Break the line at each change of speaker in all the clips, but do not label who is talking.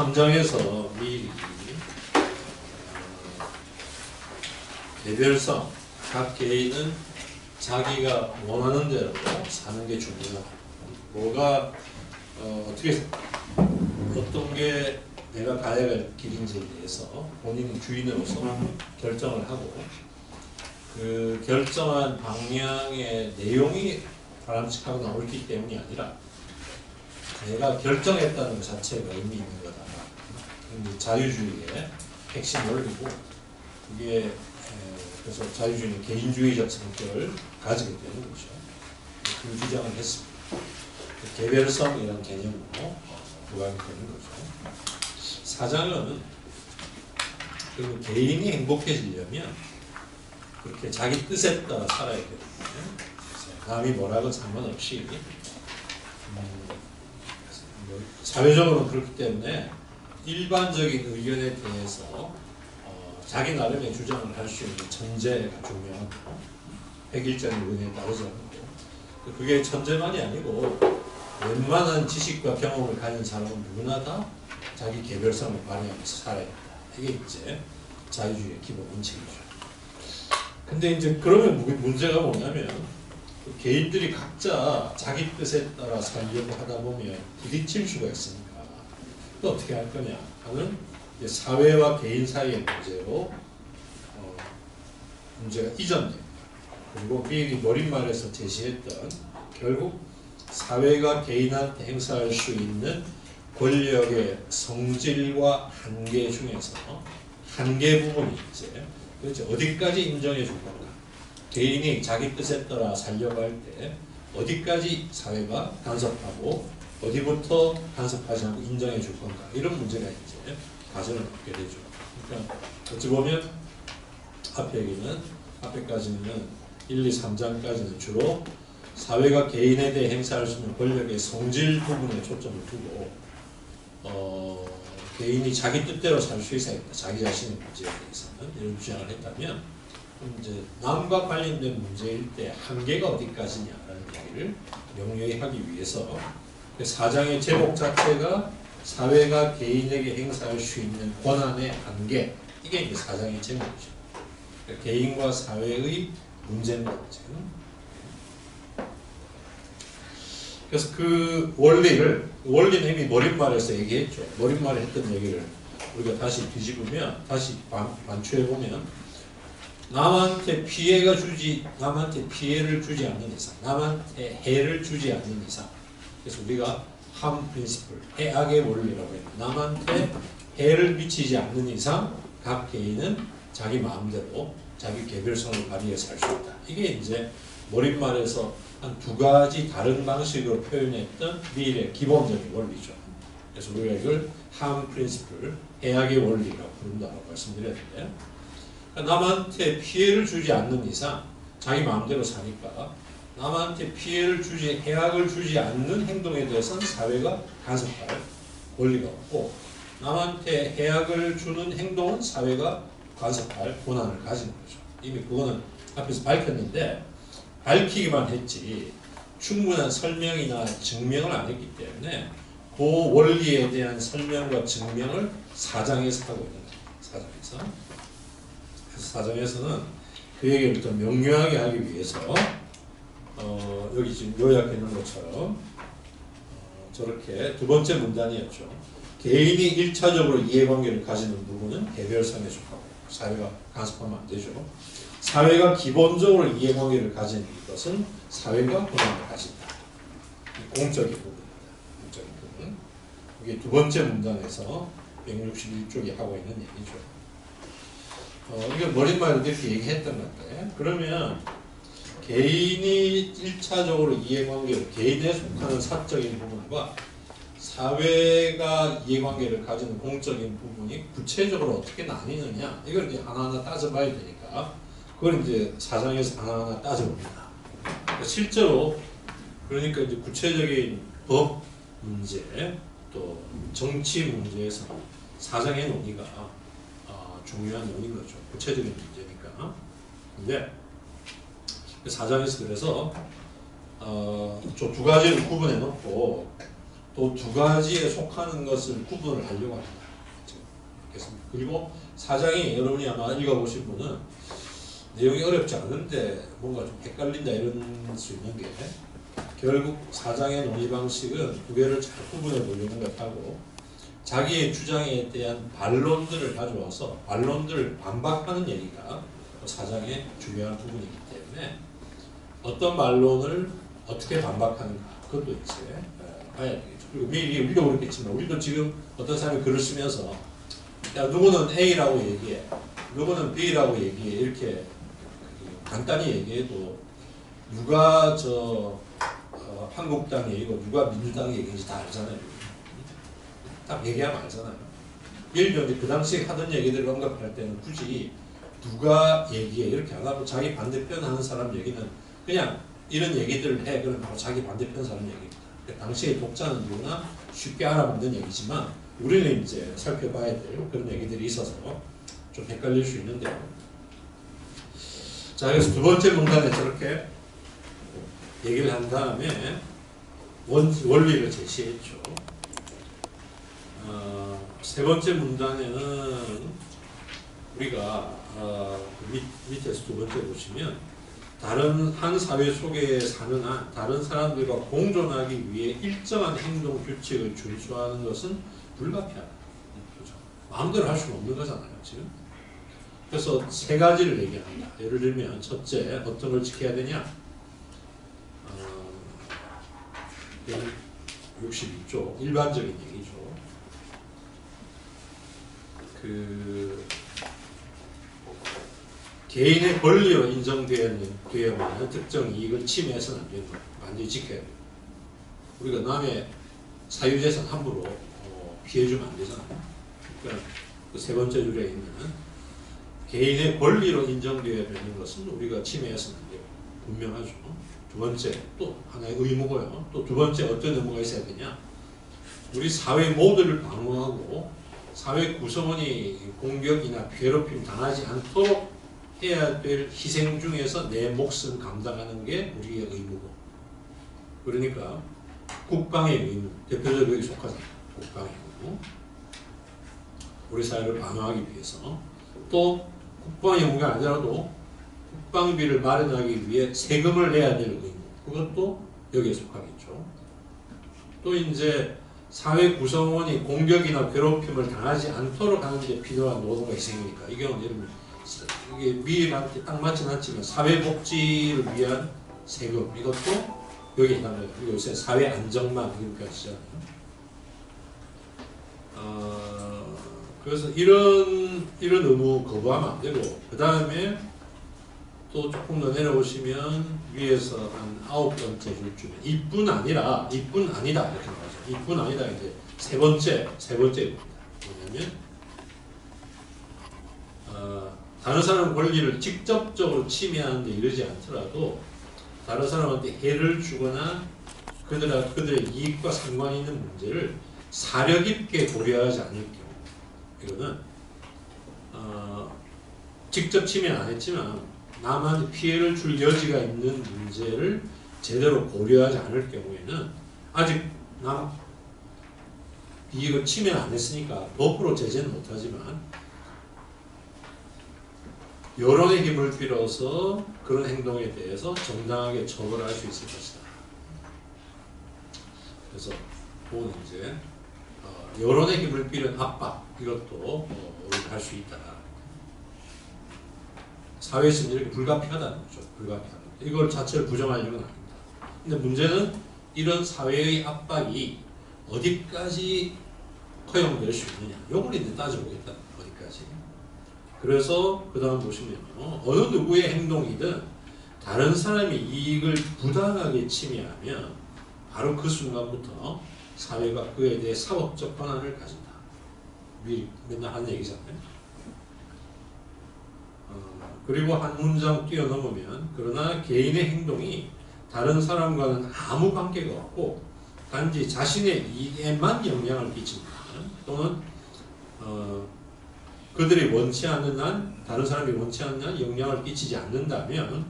3장에서 미리 어, 개별성 각 개인은 자기가 원하는 대로 사는 게 중요하다. 뭐가 어, 어떻게 어떤 게 내가 가야 할 길인지에 대해서 본인이 주인으로서 결정을 하고 그 결정한 방향의 내용이 바람직하거나 옳기 때문이 아니라 내가 결정했다는 것 자체가 의미 있는. 이제 자유주의의 핵심 원리고 그게 에, 그래서 자유주의는 개인주의적 성격을 가지게 되는 거죠. 그 주장을 했습니다. 개별성이라는 개념으로 부각이 되는 거죠. 사장은 그 개인이 행복해지려면 그렇게 자기 뜻에 따라 살아야 되거든요. 남이 뭐라고 상관없이 음, 뭐 사회적으로 그렇기 때문에 일반적인 의견에 대해서 어, 자기 나름의 주장을 할 수 있는 천재가 중요하고 백일전의 의견에 따르지 않고 그게 천재만이 아니고 웬만한 지식과 경험을 가진 사람은 누구나 다 자기 개별성을 발휘하면서 살아야 된다. 이게 이제 자유주의의 기본 원칙이죠. 근데 이제 그러면 문제가 뭐냐면 그 개인들이 각자 자기 뜻에 따라 살려고 하다 보면 부딪힐 수가 있으니까 또 어떻게 할 거냐 하는 사회와 개인 사이의 문제로 어, 문제가 이전됩니다. 그리고 미리 머릿말에서 제시했던 결국 사회가 개인한테 행사할 수 있는 권력의 성질과 한계 중에서 한계 부분이 이제 그렇죠. 어디까지 인정해 줄 건가? 개인이 자기 뜻에 따라 살려고 할때 어디까지 사회가 간섭하고 어디부터 간섭하지 않고 인정해 줄 건가? 이런 문제가 이제 가정을 갖게 되죠. 그러니까 어찌 보면 앞에 얘기는 앞에까지는 1, 2, 3장까지는 주로 사회가 개인에 대해 행사할 수 있는 권력의 성질 부분에 초점을 두고 어, 개인이 자기 뜻대로 살 수 있어야 다 자기 자신의 문제에 대해서는 이런 주장을 했다면 이제 남과 관련된 문제일 때 한계가 어디까지냐라는 얘기를 명료히 하기 위해서 그 사장의 제목 자체가 사회가 개인에게 행사할 수 있는 권한의 한계 이게 이제 사장의 제목이죠. 그러니까 개인과 사회의 문제입니다. 지금. 그래서 그 원리를 원리는 이미 머릿말에서 얘기했죠. 머릿말에 했던 얘기를 우리가 다시 뒤집으면 다시 반, 반추해 보면 남한테 피해가 주지 남한테 피해를 주지 않는 이상 남한테 해를 주지 않는 이상 그래서 우리가 함 프린시플 해악의 원리라고 해요. 남한테 해를 미치지 않는 이상 각 개인은 자기 마음대로 자기 개별성을 발휘해서 살 수 있다. 이게 이제 머릿말에서 한 두 가지 다른 방식으로 표현했던 미일의 기본적인 원리죠. 그래서 우리가 이걸 함 프린시플, 해악의 원리라고 부른다고 말씀드렸는데 그러니까 남한테 피해를 주지 않는 이상 자기 마음대로 사니까 남한테 피해를 주지, 해악을 주지 않는 행동에 대해서는 사회가 간섭할 권리가 없고 남한테 해악을 주는 행동은 사회가 간섭할 권한을 가지는 거죠. 이미 그거는 앞에서 밝혔는데 밝히기만 했지 충분한 설명이나 증명을 안 했기 때문에 그 원리에 대한 설명과 증명을 사장에서 하고 있는 거예요. 사장에서. 그래서 사장에서는 그 얘기를 좀 명료하게 하기 위해서 어, 여기 지금 요약해 놓은 것처럼 어, 저렇게 두 번째 문단이었죠. 개인이 일차적으로 이해관계를 가지는 부분은 개별성에 속하고 사회가 간섭하면 안 되죠. 사회가 기본적으로 이해관계를 가진 것은 사회가 권한을 가진다. 공적인 부분입니다. 공적인 부분. 이게 두 번째 문단에서 161쪽이 하고 있는 얘기죠. 어, 이게 머릿말로 이렇게 얘기했던 건데, 그러면 개인이 1차적으로 이해관계를, 개인에 속하는 사적인 부분과 사회가 이해관계를 가지는 공적인 부분이 구체적으로 어떻게 나뉘느냐, 이걸 이제 하나하나 따져봐야 되니까, 그걸 이제 사장에서 하나하나 따져봅니다. 실제로 그러니까 이제 구체적인 법 문제 또 정치 문제에서 사장의 논의가 어, 중요한 논의인 거죠. 구체적인 문제니까. 근데 사장에서 그래서 어, 두 가지를 구분해 놓고 또 두 가지에 속하는 것을 구분을 하려고 합니다. 알겠습니다. 그리고 사장이 여러분이 아마 읽어보신 분은 내용이 어렵지 않은데 뭔가 좀 헷갈린다 이런 수 있는 게 결국 사장의 논의 방식은 두 개를 잘 구분해 보려는 것하고 자기의 주장에 대한 반론들을 가져와서 반론들을 반박하는 얘기가 사장의 중요한 부분이기 때문에 어떤 반론을 어떻게 반박하는가 그것도 이제 어, 봐야 되겠죠. 그리고 우리도 그렇겠지만 우리도 지금 어떤 사람이 글을 쓰면서 야 누구는 A라고 얘기해 누구는 B라고 얘기해 이렇게 간단히 얘기해도 누가 저 어, 한국당 얘기고 누가 민주당 얘기인지 다 알잖아요. 딱 얘기하면 알잖아요. 예를 들어 그 당시에 하던 얘기들을 언급할 때는 굳이 누가 얘기해 이렇게 안 하고 자기 반대편 하는 사람 얘기는 그냥 이런 얘기들을 해 그러면 바로 자기 반대편 사람 얘기입니다. 그러니까 당시의 독자는 누구나 쉽게 알아듣는 얘기지만 우리는 이제 살펴봐야 될 그런 얘기들이 있어서 좀 헷갈릴 수 있는데요. 자 그래서 두 번째 문단에 저렇게 얘기를 한 다음에 원, 원리를 제시했죠. 어, 세 번째 문단에는 우리가 어, 밑, 밑에서 두 번째 보시면 다른 한 사회 속에 사는 한 다른 사람들과 공존하기 위해 일정한 행동 규칙을 준수하는 것은 불가피하다. 그죠? 마음대로 할 수는 없는 거잖아요, 지금. 그래서 세 가지를 얘기한다. 예를 들면 첫째 어떤 걸 지켜야 되냐? 어, 62조 일반적인 얘기죠. 그 개인의 권리로 인정되어야만 특정 이익을 침해해서는 안 거예요. 완전히 지켜야 돼요. 우리가 남의 사유재산 함부로 어, 피해주면 안 되잖아요. 그러니까 그 세 번째 줄에 있는 개인의 권리로 인정되어야 되는 것은 우리가 침해해서는 안 돼요. 분명하죠. 두 번째 또 하나의 의무고요. 또 두 번째 어떤 의무가 있어야 되냐? 우리 사회 모두를 방어하고 사회 구성원이 공격이나 괴롭힘 당하지 않도록 해야 될 희생 중에서 내 몫을 감당하는 게 우리의 의무고. 그러니까 국방의 의무, 대표적으로 여기 속하잖아요. 국방의 의무. 우리 사회를 방어하기 위해서 또 국방의 의무가 아니라도 국방비를 마련하기 위해 세금을 내야 될 의무. 그것도 여기에 속하겠죠. 또 이제 사회 구성원이 공격이나 괴롭힘을 당하지 않도록 하는 데 필요한 노동과 희생이니까 이 경우는 예를 들면 이게 미일한테 딱 맞진 않지만 사회복지를 위한 세금 이것도 여기에 해당돼요. 요새 사회 안정망 이렇게 하시잖아요. 어, 그래서 이런 이런 의무 거부하면 안 되고 그 다음에 또 조금 더 내려오시면 위에서 한 아홉 번째 줄쯤에 이뿐 아니라 이뿐 아니다 이렇게 나오죠. 이뿐 아니다 이제 세 번째 세 번째입니다. 뭐냐면 어, 다른 사람 권리를 직접적으로 침해하는데 이르지 않더라도 다른 사람한테 해를 주거나 그들 그들의 이익과 상관이 있는 문제를 사려 깊게 고려하지 않을 경우 이거는 어, 직접 침해 안 했지만 남한테 피해를 줄 여지가 있는 문제를 제대로 고려하지 않을 경우에는 아직 남 이익을 침해 안 했으니까 법으로 제재는 못하지만 여론의 힘을 빌어서 그런 행동에 대해서 정당하게 처벌할 수 있을 것이다. 그래서 그건 이제 어, 여론의 힘을 빌은 압박 이것도 어, 우리가 할 수 있다. 사회에서는 이렇게 불가피하다는 거죠. 불가피하다. 이걸 자체를 부정하려는 아닙니다. 근데 문제는 이런 사회의 압박이 어디까지 허용될 수 있느냐. 요걸 이제 따져보겠다. 그래서 그 다음 보시면 어느 누구의 행동이든 다른 사람의 이익을 부당하게 침해하면 바로 그 순간부터 사회가 그에 대해 사법적 권한을 가진다. 미리 맨날 하는 얘기잖아요. 어, 그리고 한 문장 뛰어넘으면 그러나 개인의 행동이 다른 사람과는 아무 관계가 없고 단지 자신의 이익에만 영향을 끼친다. 또는 어, 그들이 원치 않는 한 다른 사람이 원치 않는 한 영향을 끼치지 않는다면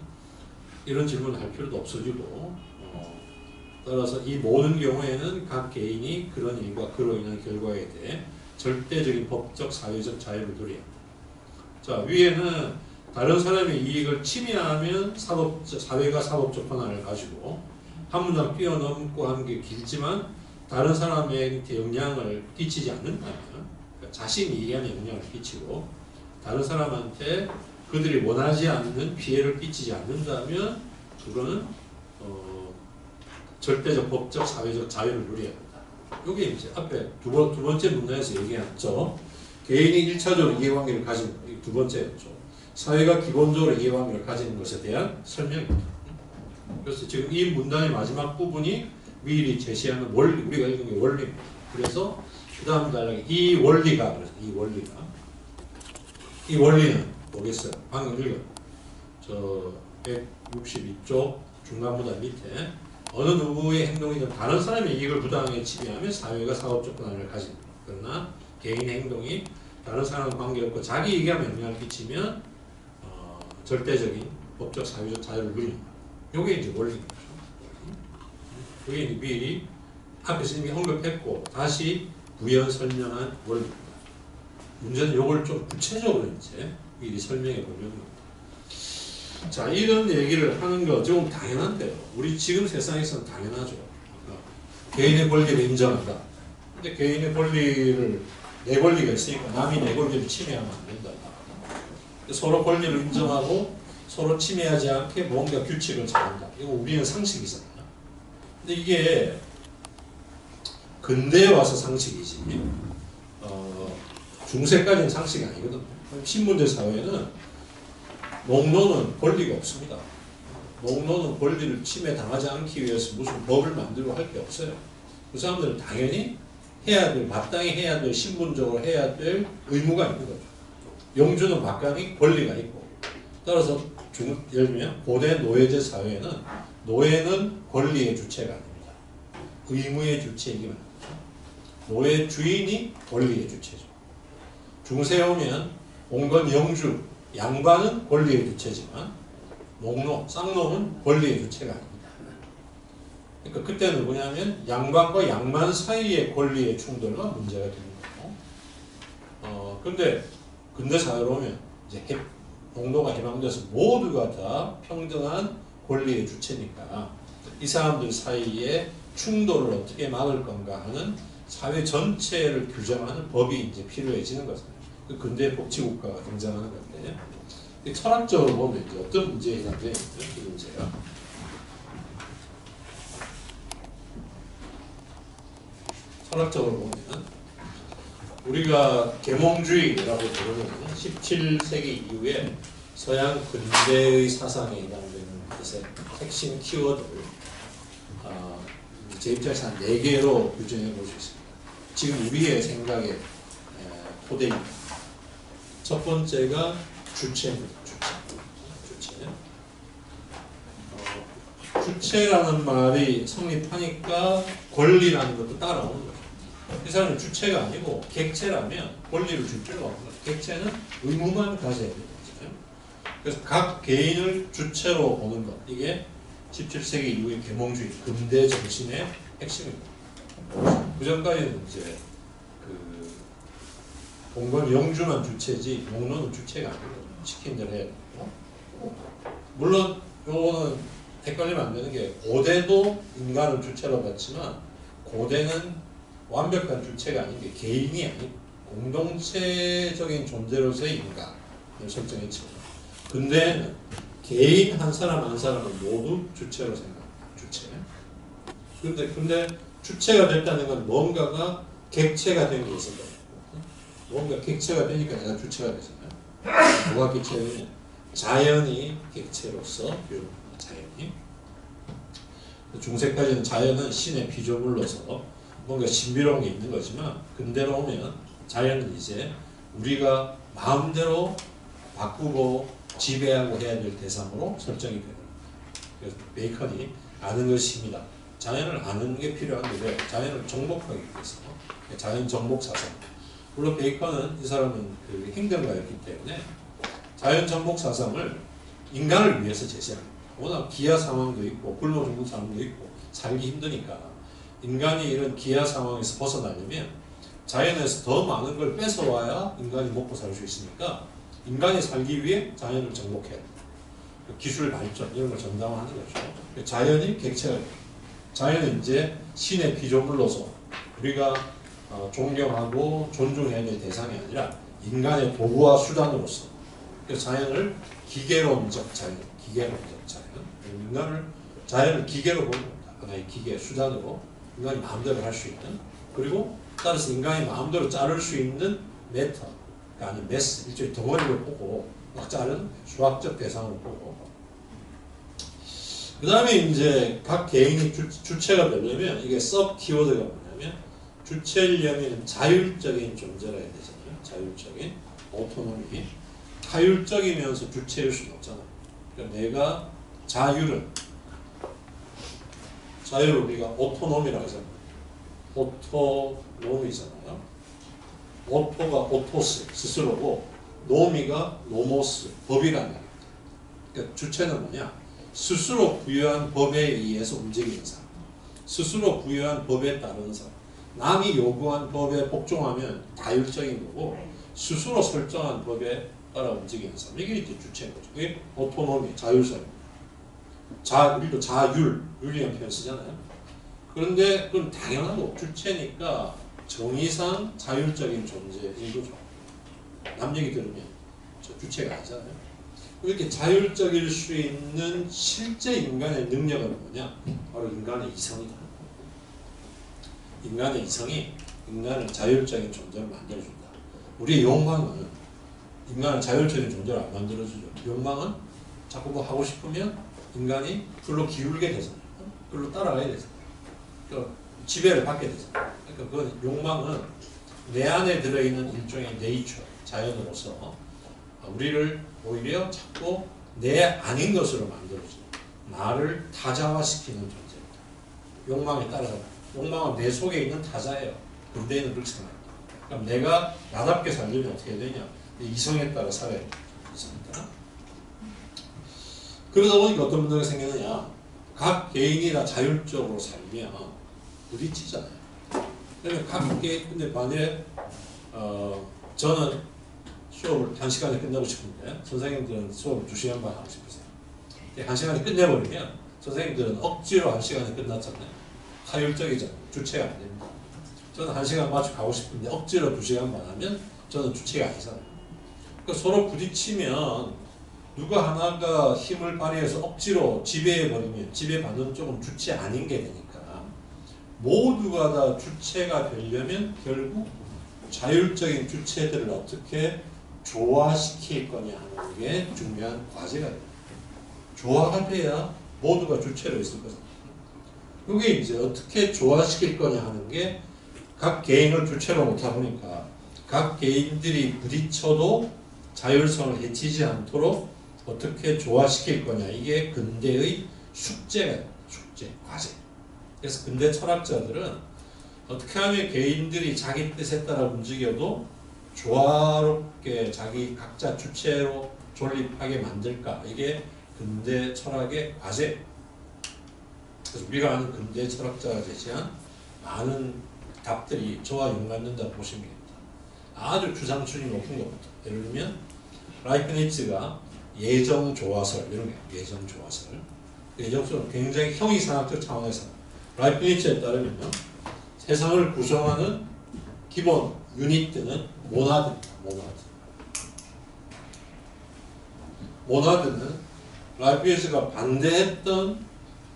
이런 질문을 할 필요도 없어지고 어, 따라서 이 모든 경우에는 각 개인이 그런 일과 그로 인한 결과에 대해 절대적인 법적 사회적 자유를 누려야. 자 위에는 다른 사람의 이익을 침해하면 사법 사회가 사법적 권한을 가지고 한 문장 뛰어넘고 하는 게 길지만 다른 사람에게 영향을 끼치지 그러니까 자신이 이해하는 영향을 끼치고 다른 사람한테 그들이 원하지 않는 피해를 끼치지 않는다면 그거는 어, 절대적 법적 사회적 자유를 누려야 한다. 이게 이제 앞에 두, 번, 두 번째 문장에서 얘기했죠. 개인이 1차적으로 이해관계를 가진 두 번째였죠. 사회가 기본적으로 이해관계를 가지는 것에 대한 설명입니다. 그래서 지금 이 문단의 마지막 부분이 미리 제시하는 원리, 우리가 읽은 게 원리입니다. 그래서 그 다음 단락에 이 원리가, 그래서 이 원리가, 이 원리는 뭐겠어요? 방금 읽은 저 162쪽 중간보다 밑에 어느 누구의 행동이든 다른 사람의 이익을 부당하게 침해하면 사회가 사업적 권한을 가집니다. 그러나 개인의 행동이 다른 사람과 관계없고 자기 이익에만 영향을 끼치면 어, 절대적인 법적 사회적 자유를 누립니다. 요게 이제 원리입니다. 그게 이제 미리 앞에서 이미 언급했고 다시 부연 설명한 원리입니다. 문제는 요걸 좀 구체적으로 이제 미리 설명해 보려는 겁니다. 자, 이런 얘기를 하는 거 조금 당연한데요. 우리 지금 세상에서는 당연하죠. 개인의 권리를 인정한다. 근데 개인의 권리를 내 권리가 있으니까 남이 내 권리를 침해하면 안 된다. 서로 권리를 인정하고 서로 침해하지 않게 뭔가 규칙을 정한다. 이거 우리는 상식이잖아요. 근데 이게 근대에 와서 상식이지. 어, 중세까지는 상식이 아니거든. 신분제 사회는 농노는 권리가 없습니다. 농노는 권리를 침해 당하지 않기 위해서 무슨 법을 만들고 할 게 없어요. 그 사람들은 당연히 해야 될, 마땅히 해야 될, 신분적으로 해야 될 의무가 있는 거죠. 영주는 막강히 권리가 있고. 따라서 중, 예를 들면 고대 노예제 사회에는 노예는 권리의 주체가 아닙니다. 의무의 주체이기만 합니다. 노예 주인이 권리의 주체죠. 중세에 오면 온건 영주, 양반은 권리의 주체지만 농노, 쌍놈은 권리의 주체가 아닙니다. 그러니까 그때는 뭐냐면 양반과 양만 사이의 권리의 충돌과 문제가 되는 거고 어, 근데 근대 사회로 오면 이제 해, 농노가 해방돼서 모두가 다 평등한 권리의 주체니까 이 사람들 사이에 충돌을 어떻게 막을 건가 하는 사회 전체를 규정하는 법이 이제 필요해지는 것입니다. 그 근대 복지국가가 등장하는 건데 철학적으로 보면 이제 어떤 문제에 해당되는 이 문제가 철학적으로 보면 우리가 계몽주의라고 부르는 17세기 이후에 서양 근대의 사상에 해당되는 것의 핵심 키워드를 어, 제 입장에서 한 4개로 규정해 볼 수 있습니다. 지금 우리의 생각의 토대입니다. 첫 번째가 주체입니다. 주체. 주체. 어, 주체라는 말이 성립하니까 권리라는 것도 따라오는 거죠. 이 사람은 주체가 아니고 객체라면 권리를 줄 필요가 없는 거죠. 객체는 의무만 가져야 되는 거잖아요. 그래서 각 개인을 주체로 보는 것 이게 17세기 이후의 계몽주의 근대 정신의 핵심입니다. 그 전까지는 이제 그 공건 영주만 주체지 용로는 주체가 아니거든요. 시킨 대로 해야 되고 물론 요거는 헷갈리면 안 되는 게 고대도 인간을 주체로 봤지만 고대는 완벽한 주체가 아닌 게 개인이 아니고 공동체적인 존재로서의 인간을 설정했죠. 근데는 개인 한 사람 한 사람을 모두 주체로 생각합니다. 주체. 근데 근데 주체가 됐다는 건 뭔가가 객체가 된게 있을 거예요. 뭔가 객체가 되니까 내가 주체가 되잖아요. 뭐가 객체가 되냐? 자연이 객체로서 유효합니다. 자연이. 중세까지는 자연은 신의 피조물로서 뭔가 신비로운 게 있는 거지만 근대로 오면 자연은 이제 우리가 마음대로 바꾸고 지배하고 해야 될 대상으로 설정이 되는 베이컨이 아는 것입니다. 자연을 아는 게 필요한데 왜? 자연을 정복하기 위해서 자연 정복 사상. 물론 베이컨은 이 사람은 그 행정가였기 때문에 자연 정복 사상을 인간을 위해서 제시합니다. 워낙 기아 상황도 있고 굶어 죽는 상황도 있고 살기 힘드니까 인간이 이런 기아 상황에서 벗어나려면 자연에서 더 많은 걸 뺏어와야 인간이 먹고 살 수 있으니까 인간이 살기 위해 자연을 정복해야 돼. 기술 발전 이런 걸 전담하는 거죠. 자연이 객체가. 자연은 이제 신의 피조물로서 우리가 어, 존경하고 존중해야 될 대상이 아니라 인간의 도구와 수단으로서 그래서 자연을 기계론적 자연, 기계론적 자연 인간을 자연을 기계로 보는 겁니다. 하나의 기계 수단으로 인간이 마음대로 할 수 있는 그리고 따라서 인간이 마음대로 자를 수 있는 matter 아니 mass 일종의 덩어리를 보고 막 자른 수학적 대상을 보고 그 다음에 이제 각 개인이 주, 주체가 되려면 이게 sub 키워드가 뭐냐면 주체려면 자율적인 존재가 해야 되잖아요. 자율적인 autonomy 타율적이면서 주체일 수는 없잖아요. 그러니까 내가 자율은 자율 우리가 autonomy라고 해서 autonomy잖아요. auto가 autos 스스로고 nomy가 노모스 법이라는 얘기입니다. 그러니까 주체는 뭐냐? 스스로 부여한 법에 의해서 움직이는 사람. 스스로 부여한 법에 따르는 사람. 남이 요구한 법에 복종하면 자율적인 거고 스스로 설정한 법에 따라 움직이는 사람. 이게 이제 주체인 거죠. 그게 오토노미, 자율성입니다. 자, 우리도 자율, 율이라는 표현 쓰잖아요. 그런데 그건 당연하고 주체니까 정의상 자율적인 존재인 거죠. 남 얘기 들으면 저 주체가 아니잖아요. 이렇게 자율적일 수 있는 실제 인간의 능력은 뭐냐? 바로 인간의 이성이다. 인간의 이성이 인간을 자율적인 존재로 만들어준다. 우리의 욕망은 인간을 자율적인 존재로 안 만들어주죠. 욕망은 자꾸 뭐 하고 싶으면 인간이 그걸로 기울게 되잖아요. 그걸로 따라가야 되잖아요. 그 지배를 받게 되잖아요. 그러니까 그 욕망은 내 안에 들어있는 일종의 네이처, 자연으로서 우리를 오히려 자꾸 내 아닌 것으로 만들어줘. 나를 타자화시키는 존재입니다. 욕망에 따라서. 욕망은 내 속에 있는 타자예요. 근대인은 그렇게 생각합니다. 그럼 내가 나답게 살려면 어떻게 되냐? 이성에 따라 살아야 따라. 그러다 보니까 어떤 문제가 생기느냐? 각 개인이 다 자율적으로 살면 부딪히잖아요. 그러면 각 개인, 근데 만약에, 어, 저는 수업을 한 시간에 끝내고 싶은데, 선생님들은 수업을 두 시간 반 하고 싶으세요. 한 시간에 끝내버리면, 선생님들은 억지로 한 시간에 끝났잖아요. 타율적이잖아요. 주체가 안 됩니다. 저는 한 시간 맞춰 가고 싶은데, 억지로 두 시간 반 하면, 저는 주체가 아니잖아요. 그러니까 서로 부딪히면, 누가 하나가 힘을 발휘해서 억지로 지배해버리면 지배받는 쪽은 주체 아닌 게 되니까 모두가 다 주체가 되려면 결국 자율적인 주체들을 어떻게 조화시킬 거냐 하는 게 중요한 과제가 됩니다. 조화가 돼야 모두가 주체로 있을 거죠. 그게 이제 어떻게 조화시킬 거냐 하는 게 각 개인을 주체로 못하 보니까 각 개인들이 부딪혀도 자율성을 해치지 않도록 어떻게 조화시킬 거냐 이게 근대의 숙제가 숙제 과제 그래서 근대 철학자들은 어떻게 하면 개인들이 자기 뜻에 따라 움직여도 조화롭게 자기 각자 주체로 존립하게 만들까? 이게 근대 철학의 과제. 그래서 우리가 아는 근대 철학자가 제시한 많은 답들이 저와 연관된다 보시면 됩니다. 아주 주상춘이 높은 것부터. 예를 들면 라이프니츠가 예정 조화설 이런 게 예정 조화설. 예정설은 굉장히 형이상학적 차원에서 라이프니츠에 따르면요. 세상을 구성하는 기본 유닛들은 모나드입니다 모나드 모나드는 라이프니츠가 반대했던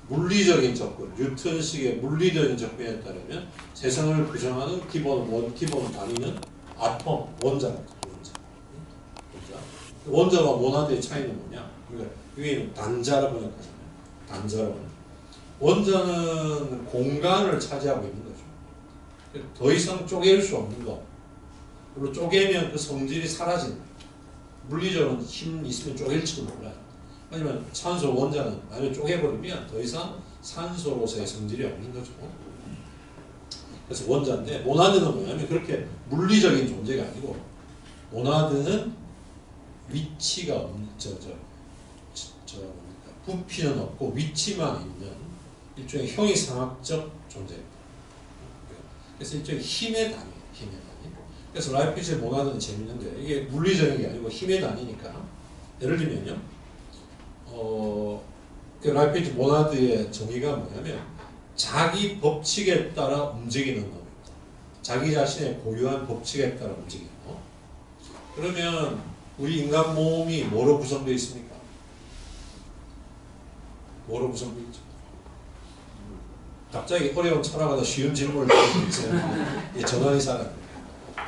물리적인 접근 뉴턴식의 물리적인 접근에 따르면 세상을 구성하는 기본 원 기본 단위는 아톰 원자입니다 원자와 모나드의 차이는 뭐냐? 그러니까 위에는 단자라고 생각하잖아요. 단자라고. 원자는 공간을 차지하고 있는 거죠. 더 이상 쪼갤 수 없는 거. 그리고 쪼개면 그 성질이 사라진다. 물리적으로 힘 있으면 쪼갤지도 몰라요. 하지만 산소 원자는 만약 쪼개버리면 더 이상 산소로서의 성질이 없는 거죠. 그래서 원자인데 모나드는 뭐냐면 그렇게 물리적인 존재가 아니고 모나드는 위치가 없는 저 저 저, 저, 부피는 없고 위치만 있는 일종의 형이상학적 존재입니다. 그래서 일종의 힘의 단위, 힘의 단위. 그래서 라이프니츠의 모나드는 재밌는데 이게 물리적인 게 아니고 힘의 단위니까 예를 들면요, 어, 그 라이프니츠 모나드의 정의가 뭐냐면 자기 법칙에 따라 움직이는 놈입니다. 자기 자신의 고유한 법칙에 따라 움직이는 놈. 그러면 우리 인간 몸이 뭐로 구성되어 있습니까? 뭐로 구성되어 있죠? 갑자기 어려운 철학하다 쉬운 질문을 드리면 전환이 사람.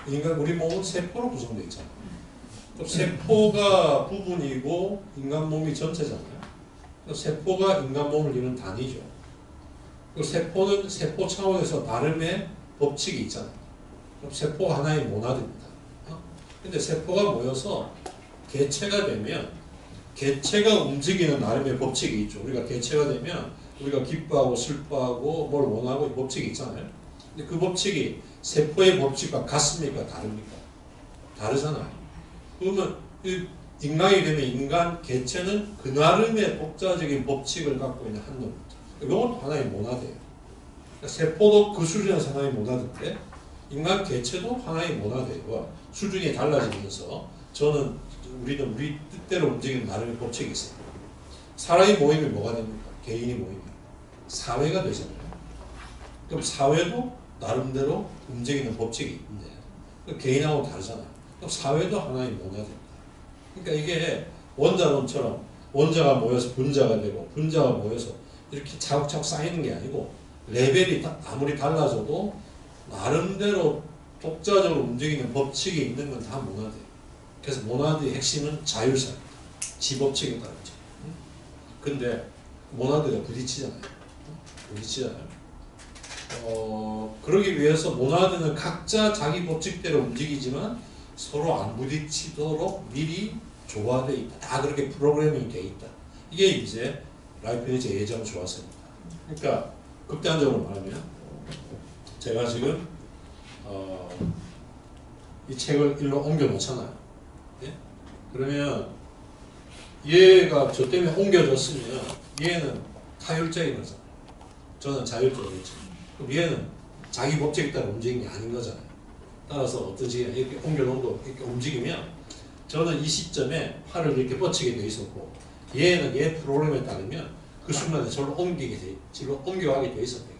인간 우리 몸은 세포로 구성되어 있잖아요. 그럼 세포가 부분이고 인간 몸이 전체잖아요. 세포가 인간 몸을 이루는 단위죠. 그 세포는 세포 차원에서 나름의 법칙이 있잖아요. 그럼 세포 하나의 모나드입니다. 어? 근데 세포가 모여서 개체가 되면 개체가 움직이는 나름의 법칙이 있죠. 우리가 개체가 되면 우리가 기뻐하고 슬퍼하고 뭘 원하고 법칙이 있잖아요. 근데 그 법칙이 세포의 법칙과 같습니까? 다릅니까? 다르잖아요. 그러면 인간이 되면 인간 개체는 그 나름의 독자적인 법칙을 갖고 있는 한 놈입니다. 이건 하나의 모나드예요. 그러니까 세포도 그 수준에서 하나의 모나드인데 인간 개체도 하나의 모나드예요. 수준이 달라지면서 저는 우리는 우리 뜻대로 움직이는 나름의 법칙이 있어요. 사람이 모이면 뭐가 됩니까? 개인이 모이면 사회가 되잖아요. 그럼 사회도 나름대로 움직이는 법칙이 있는데 그 개인하고 다르잖아요. 그럼 사회도 하나의 모나드입니다. 그러니까 이게 원자론처럼 원자가 모여서 분자가 되고 분자가 모여서 이렇게 차곡차곡 쌓이는 게 아니고 레벨이 아무리 달라져도 나름대로 독자적으로 움직이는 법칙이 있는 건 다 모나드예요. 그래서 모나드의 핵심은 자율사입니다. 지법칙에 따르죠. 근데 모나드가 부딪히잖아요. 부딪히잖아요. 어, 그러기 위해서 모나드는 각자 자기 법칙대로 움직이지만 서로 안 부딪히도록 미리 조화되어 있다. 다 그렇게 프로그래밍 되어 있다. 이게 이제 라이프니즈의 예정 조화서입니다. 그러니까 극단적으로 말하면 제가 지금 어, 이 책을 일로 옮겨 놓잖아요. 예? 그러면 얘가 저 때문에 옮겨졌으면 얘는 타율적인 거잖아요. 저는 자율적이겠죠. 그럼 얘는 자기 법칙에 따라 움직이는 게 아닌 거잖아요. 따라서 어떠지? 이렇게 옮겨놓고 이렇게 움직이면 저는 이 시점에 팔을 이렇게 뻗치게 돼 있었고 얘는 얘 프로그램에 따르면 그 순간에 저를 옮기게 돼, 저로 옮겨가게 돼 있었대요.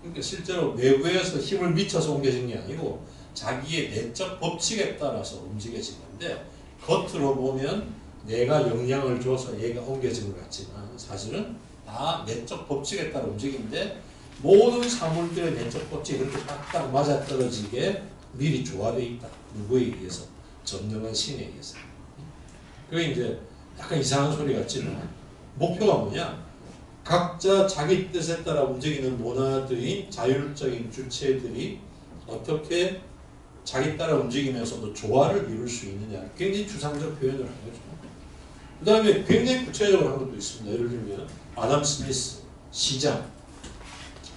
그러니까 실제로 내부에서 힘을 미쳐서 옮겨진 게 아니고 자기의 내적 법칙에 따라서 움직여진 건데 겉으로 보면 내가 영향을 줘서 얘가 옮겨진 것 같지만 사실은 다 내적 법칙에 따라 움직이는데 모든 사물들의 내적 법칙이 그렇게 딱딱 맞아떨어지게 미리 조화되어 있다. 누구에 의해서? 전능한 신에 의해서. 그게 이제 약간 이상한 소리 같지만 목표가 뭐냐? 각자 자기 뜻에 따라 움직이는 모나드인 자율적인 주체들이 어떻게 자기 따라 움직이면서도 조화를 이룰 수 있느냐 굉장히 주상적 표현을 한 거죠. 그 다음에 굉장히 구체적으로 한 것도 있습니다. 예를 들면 아담 스미스 시장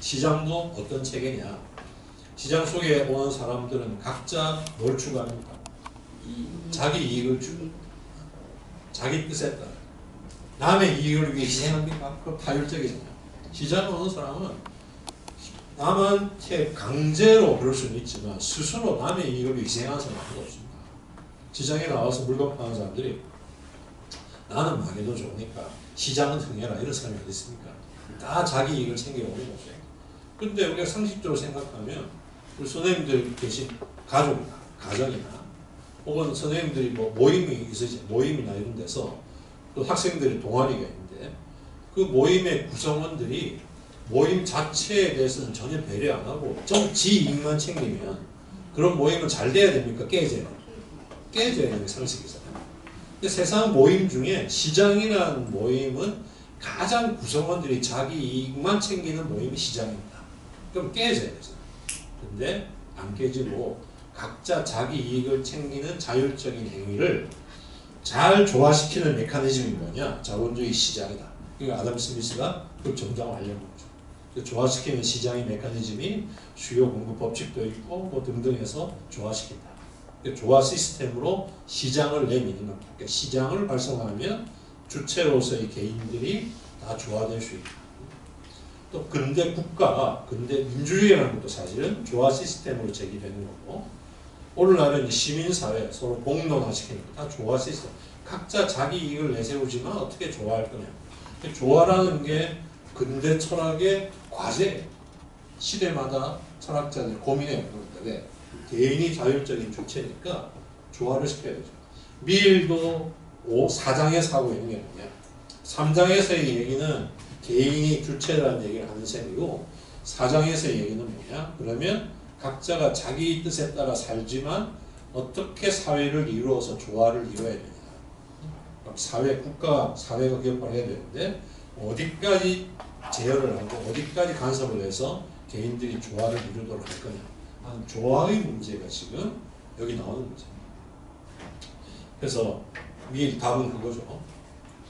시장도 어떤 체계냐 시장 속에 오는 사람들은 각자 뭘 추구합니까? 자기 이익을 추구 자기 뜻에 따라 남의 이익을 위해 희생합니까? 그럼 타율적이잖아요. 시장에 오는 사람은 남한테 강제로 그럴 수는 있지만 스스로 남의 이익을 위해 희생하는 사람은 없습니다. 시장에 나와서 물건 파는 사람들이 나는 망해도 좋으니까 시장은 흥해라 이런 사람이 어디 있습니까? 다 자기 이익을 챙겨오는 거죠. 근데 우리가 상식적으로 생각하면 우리 선생님들 계신 가족이나 가정이나 혹은 선생님들이 뭐 모임이 있으시 모임이나 이런 데서 또 학생들이 동아리가 있는데 그 모임의 구성원들이 모임 자체에 대해서는 전혀 배려 안 하고 정지 이익만 챙기면 그런 모임은 잘 돼야 됩니까? 깨져요. 깨져야 되는 상식이잖아요. 근데 세상 모임 중에 시장이라는 모임은 가장 구성원들이 자기 이익만 챙기는 모임이 시장입니다. 그럼 깨져야 되죠. 근데 안 깨지고 각자 자기 이익을 챙기는 자율적인 행위를 잘 조화시키는 메커니즘이 뭐냐? 자본주의 시장이다. 그러니까 아담 스미스가 그 정당화하려는 거죠. 그 조화시키는 시장의 메커니즘이 수요 공급 법칙도 있고 뭐 등등 해서 조화시킨다. 그 조화 시스템으로 시장을 내미는 겁니다. 그러니까 시장을 발생하면 주체로서의 개인들이 다 조화될 수 있다. 또 근대 국가, 근대 민주주의라는 것도 사실은 조화 시스템으로 제기되는 거고 오늘날은 시민사회 서로 공론화시키는 거다 조화 시스템. 각자 자기 이익을 내세우지만 어떻게 조화할 거냐. 조화라는 게 근대 철학의 과제. 시대마다 철학자들이 고민해야 합니다. 왜? 개인이 자율적인 주체니까 조화를 시켜야 되죠. 미일도 5, 4장에서 하고 있는 게 뭐냐. 3장에서의 얘기는 개인이 주체라는 얘기를 하는 셈이고 4장에서의 얘기는 뭐냐. 그러면 각자가 자기 뜻에 따라 살지만 어떻게 사회를 이루어서 조화를 이루어야 되냐. 사회, 국가, 사회가 개혁을 해야 되는데 어디까지 제어를 하고 어디까지 간섭을 해서 개인들이 조화를 이루도록 할 거냐 하는 조화의 문제가 지금 여기 나오는 거죠. 그래서 미 답은 그거죠.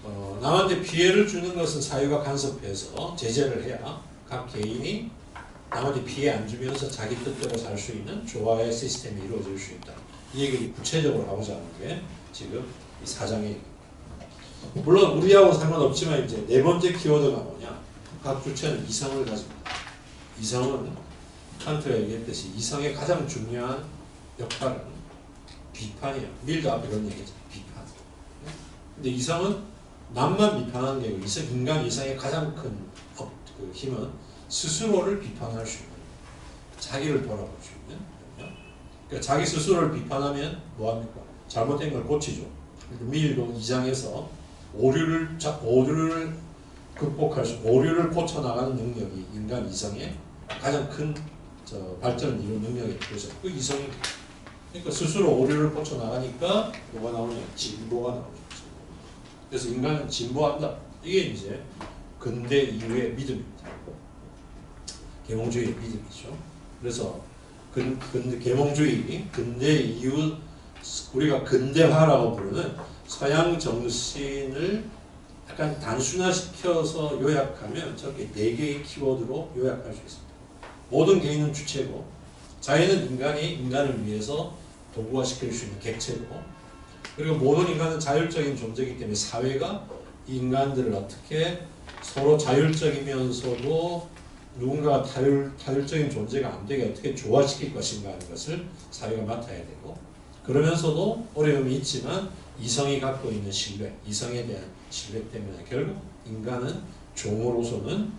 어, 남한테 피해를 주는 것은 사회가 간섭해서 제재를 해야 각 개인이 남한테 피해 안 주면서 자기 뜻대로 살 수 있는 조화의 시스템이 이루어질 수 있다. 이 얘기를 구체적으로 하고자 하는 게 지금 이 사장의. 물론 우리하고 상관없지만 이제 네 번째 키워드가 뭐냐? 각 주체는 이성을 가지고 있다. 이성은 칸트가 얘기했듯이 이성의 가장 중요한 역할은 비판이야. 밀도 앞에 그런 얘기했잖아. 비판. 근데 이성은 남만 비판하는 게 아니고 인간 이성의 가장 큰 업, 그 힘은 스스로를 비판할 수 있는 자기를 돌아볼 수 있는. 그러니까 자기 스스로를 비판하면 뭐합니까? 잘못된 걸 고치죠. 밀도 2장에서 오류를 자- 오류를 극복할 수, 오류를 고쳐 나가는 능력이 인간 이성의 가장 큰 저, 발전을 이룬 능력이 되죠. 그 이성이 그러니까 스스로 오류를 고쳐 나가니까 뭐가 나오냐? 진보가 나오죠. 그래서 인간은 진보한다. 이게 이제 근대 이후의 믿음입니다. 계몽주의의 믿음이죠. 그래서 근, 근대 계몽주의 근대 이후 우리가 근대화라고 부르는 서양 정신을 약간 단순화시켜서 요약하면 저렇게 네 개의 키워드로 요약할 수 있습니다. 모든 개인은 주체고 자연은 인간이 인간을 위해서 도구화시킬 수 있는 객체고 그리고 모든 인간은 자율적인 존재이기 때문에 사회가 이 인간들을 어떻게 서로 자율적이면서도 누군가가 타율, 타율적인 존재가 안 되게 어떻게 조화시킬 것인가 하는 것을 사회가 맡아야 되고 그러면서도 어려움이 있지만 이성이 갖고 있는 신뢰, 이성에 대한 신뢰 때문에 결국 인간은 종으로서는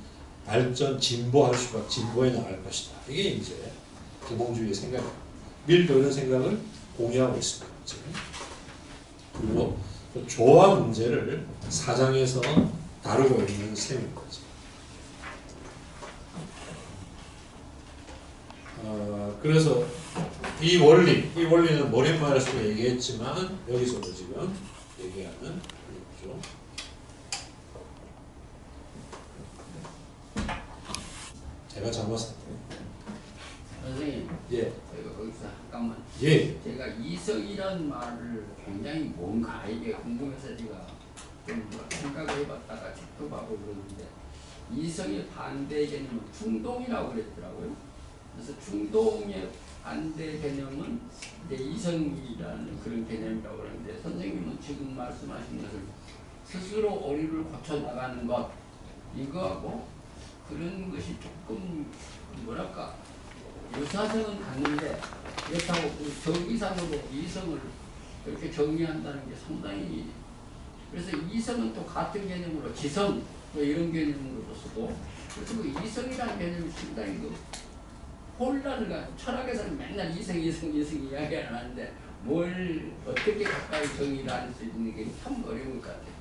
발전, 진보할 수밖에 진보해 나갈 것이다. 이게 이제 계몽주의의 생각입니다. 밀도 이런 생각을 공유하고 있습니다. 지금. 그리고 또 조화 문제를 사장에서 다루고 있는 셈입니다. 어, 그래서 이 원리, 이 원리는 머릿말에서도 얘기했지만 여기서도 지금 얘기하는 원리죠. 제가 잘못했네요.
선생님,
예,
잠깐만
예,
제가 이성이란 말을 굉장히 뭔가 이게 궁금해서 제가 좀 생각을 해봤다가 책도 봐보고 그러는데 이성의 반대 개념은 충동이라고 그랬더라고요. 그래서 충동의 반대 개념은 이제 이성이라는 그런 개념이라고 그러는데 선생님은 지금 말씀하신 것을 스스로 오류를 고쳐 나가는 것 이거하고 그런 것이 조금 뭐랄까 유사성은 같는데 그렇다고 그 정의상으로 이성을 그렇게 정의한다는 게 상당히 그래서 이성은 또 같은 개념으로 지성 또 이런 개념으로도 쓰고 그래서 그 이성이라는 개념이 상당히 그 혼란을 가 철학에서는 맨날 이성 이성 이성 이야기를 하는데 뭘 어떻게 가까이 정의를 할 수 있는 게 참 어려운 것 같아요.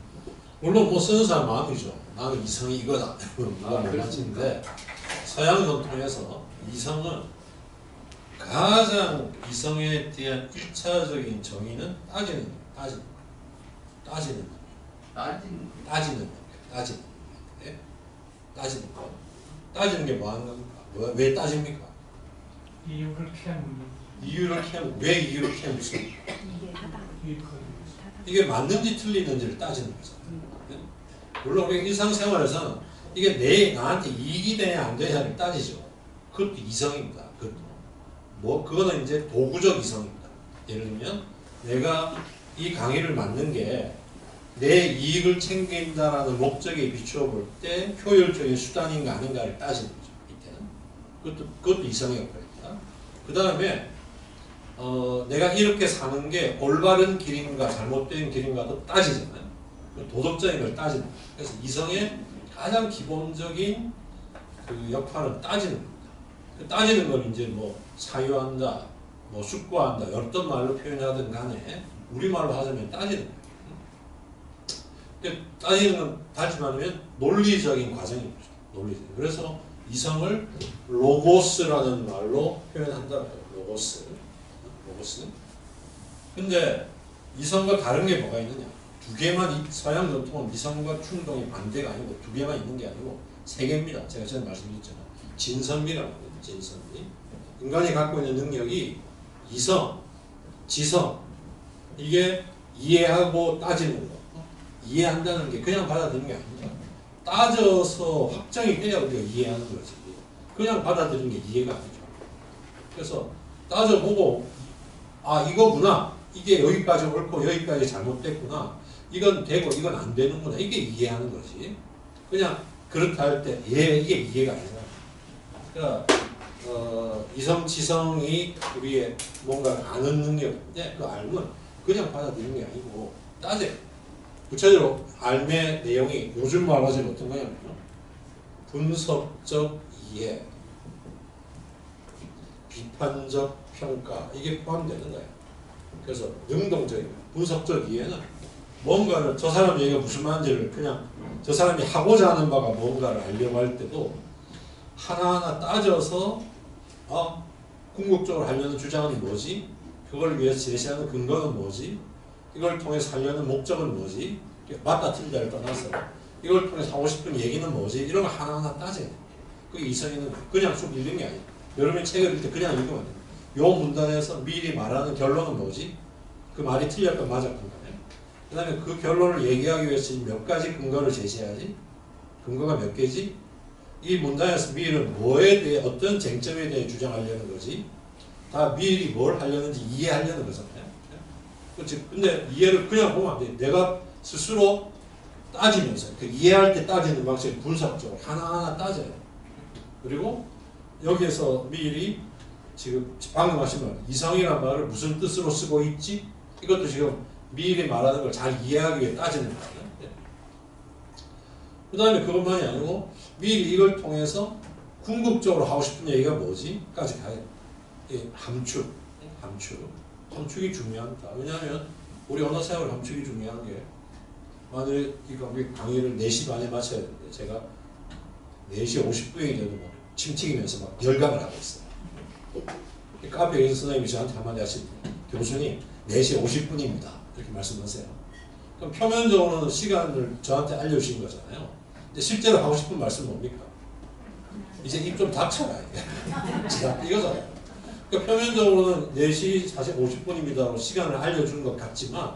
물론 뭐 쓰는 사람 마음이죠. 나는 이성이 이거다. 누가
아?
맞히는데 서양 전통에서 이성은 가장 이성에 대한 일차적인 정의는 따지는 따지 따지는
따진
따지는 겁니다. 따지는 네? 따지는 거 따지는 게 뭐 하는 겁니까? 왜, 왜 따집니까?
이유를 캐묻는
이유를 캐왜 이유를 캐묻습니까?
이게
맞는지 틀리는지를 따지는 거잖아요. 네? 물론 우리 일상생활에서는 이게 내 나한테 이익이 되냐 안 되냐를 따지죠. 그것도 이성입니다. 뭐 그거는 이제 도구적 이성입니다. 예를 들면 내가 이 강의를 맡는 게내 이익을 챙긴다라는 목적에 비추어 볼 때 효율적인 수단인가 아닌가를 따지는 거죠. 이때는 그것도 그것도 이성의 역할입니다. 그 다음에 어, 내가 이렇게 사는 게 올바른 길인가 잘못된 길인가도 따지잖아요. 도덕적인 걸 따지는 거예요. 그래서 이성의 가장 기본적인 그 역할은 따지는 겁니다. 그 따지는 걸 이제 뭐 사유한다, 뭐 숙고한다, 어떤 말로 표현하든 간에 우리말로 하자면 따지는 거예요. 그 따지는 건 다시 말하면 논리적인 과정인 거죠. 논리적. 그래서 이성을 로고스라는 말로 표현한다고요. 로고스. 로고스. 근데 이성과 다른 게 뭐가 있느냐? 두 개만 이- 서양 전통은 이성과 충동이 반대가 아니고 두 개만 있는 게 아니고 세 개입니다. 제가 전에 말씀드렸잖아요. 진선미라고 합니다. 진선미. 인간이 갖고 있는 능력이 이성, 지성 이게 이해하고 따지는 거. 이해한다는 게 그냥 받아들이는 게 아닙니다. 따져서 확정이 돼야 우리가 이해하는 거지. 그냥 받아들이는 게 이해가 아니죠. 그래서 따져보고 아 이거구나. 이게 여기까지 옳고 여기까지 잘못됐구나. 이건 되고 이건 안 되는구나. 이게 이해하는 거지. 그냥 그렇다 할 때 예, 이게 이해가 아니잖아. 그러니까 어, 이성 지성이 우리의 뭔가 아는 능력인데 그 알면 그냥 받아들이는 게 아니고 따져. 구체적으로 알의 내용이 요즘 말하자면 어떤 거냐면 분석적 이해, 비판적 평가 이게 포함되는 거예요. 그래서 능동적인. 분석적 이해는 뭔가를 저 사람 얘기가 무슨 말인지를 그냥 저 사람이 하고자 하는 바가 뭔가를 알려고 할 때도 하나하나 따져서 어, 궁극적으로 하려는 주장은 뭐지? 그걸 위해서 제시하는 근거는 뭐지? 이걸 통해서 하려는 목적은 뭐지? 맞다 틀리다를 떠나서 이걸 통해서 하고 싶은 얘기는 뭐지? 이런 거 하나하나 따져야 돼. 그게 이성 있는 거야. 그냥 쭉 읽는 게 아니야. 여러분이 책을 읽을 때 그냥 읽으면 안 돼. 요 문단에서 미리 말하는 결론은 뭐지? 그 말이 틀렸건 맞았건 간에. 그 다음에 그 결론을 얘기하기 위해서 몇 가지 근거를 제시해야지? 근거가 몇 개지? 이 문단에서 미일은 뭐에 대해 어떤 쟁점에 대해 주장하려는 거지? 다 미일이 뭘 하려는지 이해하려는 거잖아요. 그렇지. 근데 이해를 그냥 보면 안 돼. 내가 스스로 따지면서 그 이해할 때 따지는 방식이 분석적으로 하나하나 따져요. 그리고 여기에서 미일이 지금 방금 하신 말 이성이란 말을 무슨 뜻으로 쓰고 있지? 이것도 지금 미일이 말하는 걸 잘 이해하기 위해 따지는 거예요. 그 다음에 그것만이 아니고 미리 이걸 통해서 궁극적으로 하고 싶은 얘기가 뭐지? 까지 가요. 예, 함축, 함축. 함축이 중요하다. 왜냐하면 우리 언어 사용을 함축이 중요한 게 만약에 우리 강의를 4시 반에 마쳐야 되는데 제가 4시 50분이 돼도 막 침튀기면서 막 열강을 하고 있어요. 카페에서 선생님이 저한테 한마디 하시는 교수님 4시 50분입니다. 이렇게 말씀하세요. 그럼 표면적으로는 시간을 저한테 알려주신 거잖아요. 근데 실제로 하고 싶은 말씀 은 뭡니까? 이제 입 좀 닥쳐라. 자, 이거잖아요. 그러니까 표면적으로는 4시 50분입니다라고 시간을 알려준 것 같지만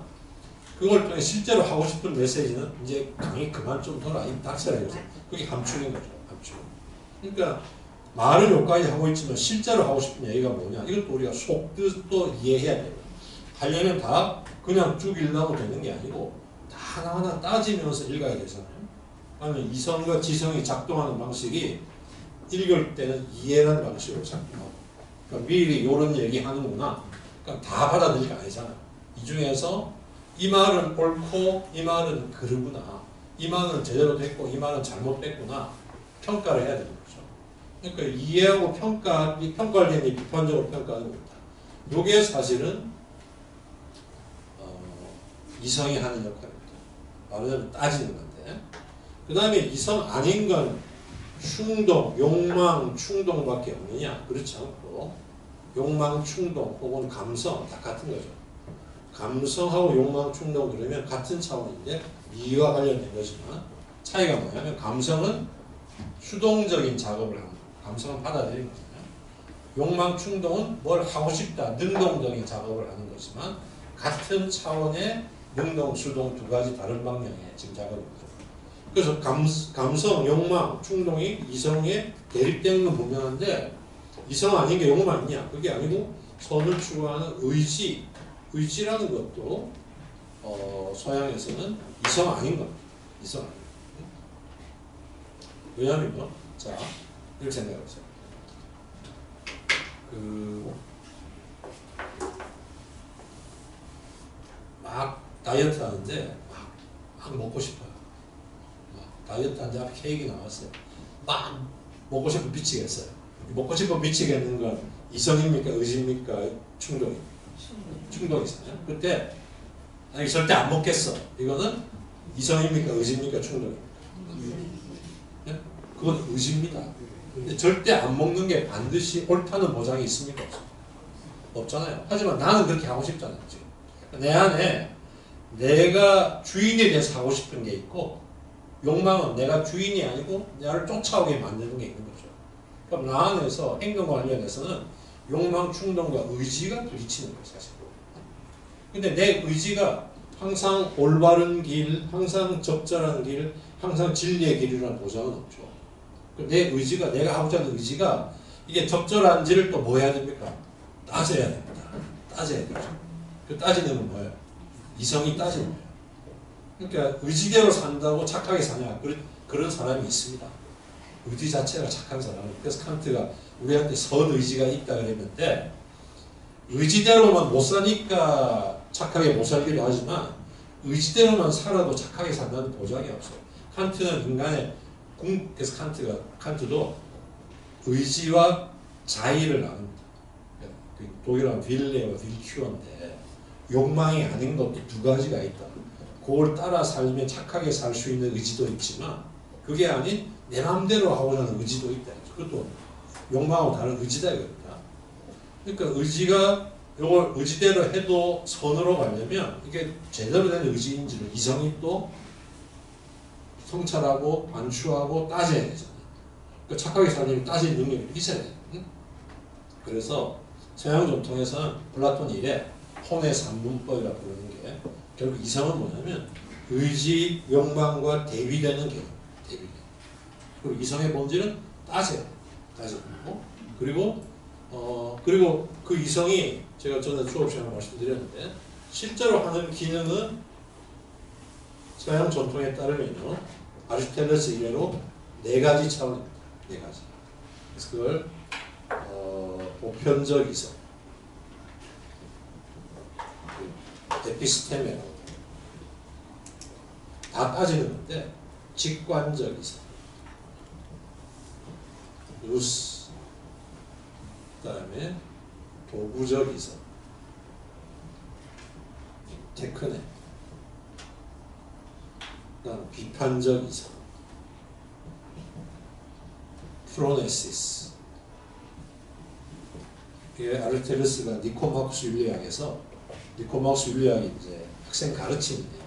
그걸 통해 실제로 하고 싶은 메시지는 이제 강의 그만 좀 둬라. 입 닥쳐라. 이거죠. 그게 감축인 거죠. 감축. 그러니까 말은 여기까지 하고 있지만 실제로 하고 싶은 얘기가 뭐냐. 이것도 우리가 속뜻도 이해해야 돼요. 하려면 다 그냥 쭉 읽라고 되는 게 아니고 다 하나하나 따지면서 읽어야 되잖아요. 그러면 이성과 지성이 작동하는 방식이 읽을 때는 이해하는 방식으로 작동하고 그러니까 미리 이런 얘기 하는구나. 그러니까 다 받아들일 게 아니잖아요. 이 중에서 이 말은 옳고 이 말은 그르구나. 이 말은 제대로 됐고 이 말은 잘못됐구나. 평가를 해야 되는 거죠. 그러니까 이해하고 평가, 이 평가를 되는 비판적으로 평가하는 겁니다. 이게 사실은 어, 이성이 하는 역할입니다. 말하자면 따지는 건데. 그 다음에 이성 아닌 건 충동, 욕망, 충동밖에 없느냐? 그렇지 않고 욕망, 충동 혹은 감성 다 같은 거죠. 감성하고 욕망, 충동 그러면 같은 차원인데 이와 관련된 거지만 차이가 뭐냐면 감성은 수동적인 작업을 하는. 감성은 받아들이는 거잖아요. 욕망, 충동은 뭘 하고 싶다, 능동적인 작업을 하는 거지만 같은 차원의 능동, 수동 두 가지 다른 방향의 지금 작업입니다. 그래서 감, 감성, 욕망, 충동이 이성에 대립되는 건 분명한데 이성 아닌 게 욕망 아니냐? 그게 아니고 선을 추구하는 의지, 의지라는 것도 어, 서양에서는 이성 아닌 겁니다. 이성 아닌. 왜냐하면 자 이렇게 생각해보세요. 그막 다이어트 하는데 막, 막 먹고 싶어요. 막 다이어트 하는데 앞에 케이크 나왔어요. 막 먹고 싶어 미치겠어요. 먹고 싶어 미치겠는 건 이성입니까 의지입니까 충동입니까? 충동이잖아요. 그때 아니 절대 안 먹겠어. 이거는 이성입니까 의지입니까 충동입니까? 예? 그건 의지입니다. 근데 절대 안 먹는 게 반드시 옳다는 보장이 있습니까? 없잖아요. 하지만 나는 그렇게 하고 싶잖아요. 지금. 내 안에 내가 주인에 대해서 하고 싶은 게 있고 욕망은 내가 주인이 아니고 나를 쫓아오게 만드는 게 있는 거죠. 그럼 나 안에서 행동 관련해서는 욕망, 충동과 의지가 부딪히는 거예요, 사실. 근데 내 의지가 항상 올바른 길, 항상 적절한 길, 항상 진리의 길이라는 보장은 없죠. 그내 의지가, 내가 하고자 하는 의지가 이게 적절한지를 또 뭐 해야 됩니까? 따져야 됩니다. 따져야 되죠. 그 따지는 건 뭐예요? 이성이 따지는 거예요. 그러니까 의지대로 산다고 착하게 사냐? 그런, 그런 사람이 있습니다. 의지 자체가 착한 사람. 그래서 칸트가 우리한테 선의지가 있다 그랬는데 의지대로만 못 사니까 착하게 못 살기도 하지만 의지대로만 살아도 착하게 산다는 보장이 없어요. 칸트는 인간의 궁, 그래서 칸트가 칸트도 의지와 자의를 나눕니다. 그 독일어는 윌레와 윌큐어인데 욕망이 아닌 것도 두 가지가 있다. 그걸 따라 살면 착하게 살 수 있는 의지도 있지만 그게 아닌 내 마음대로 하고자 하는 의지도 있다. 그것도 욕망하고 다른 의지다 이겁니다. 그러니까 의지가 이걸 의지대로 해도 선으로 가려면 이게 제대로 된 의지인지를 이성이 또 성찰하고 반추하고 따져야 되잖아요. 그러니까 착하게 살려면 따질 능력이 있어야 돼요. 응? 그래서 서양 전통에서는 플라톤이 이래 혼의 삼문법이라 부르는 게 결국 이성은 뭐냐면 의지, 욕망과 대비되는 개념, 대비되는. 그리고 이성의 본질은 돼. 따지고 그리고 어 그리고 그 이성이 제가 전에 수업 시간에 말씀드렸는데 실제로 하는 기능은 서양 전통에 따르면요 아리스텔레스 이래로 네 가지 차원입니다. 네 가지. 그래서 그걸 어, 보편적 이성, 그 에피스테메라고 해요. 다 따지는 건데 직관적 이성, 누스, 그다음에 도구적 이성, 테크네, 그다음 비판적 이성, 프로네시스. 이게 아르테르스가 니코마쿠스 윤리학에서 니코마쿠스 윤리학이 이제 학생 가르치는 내용.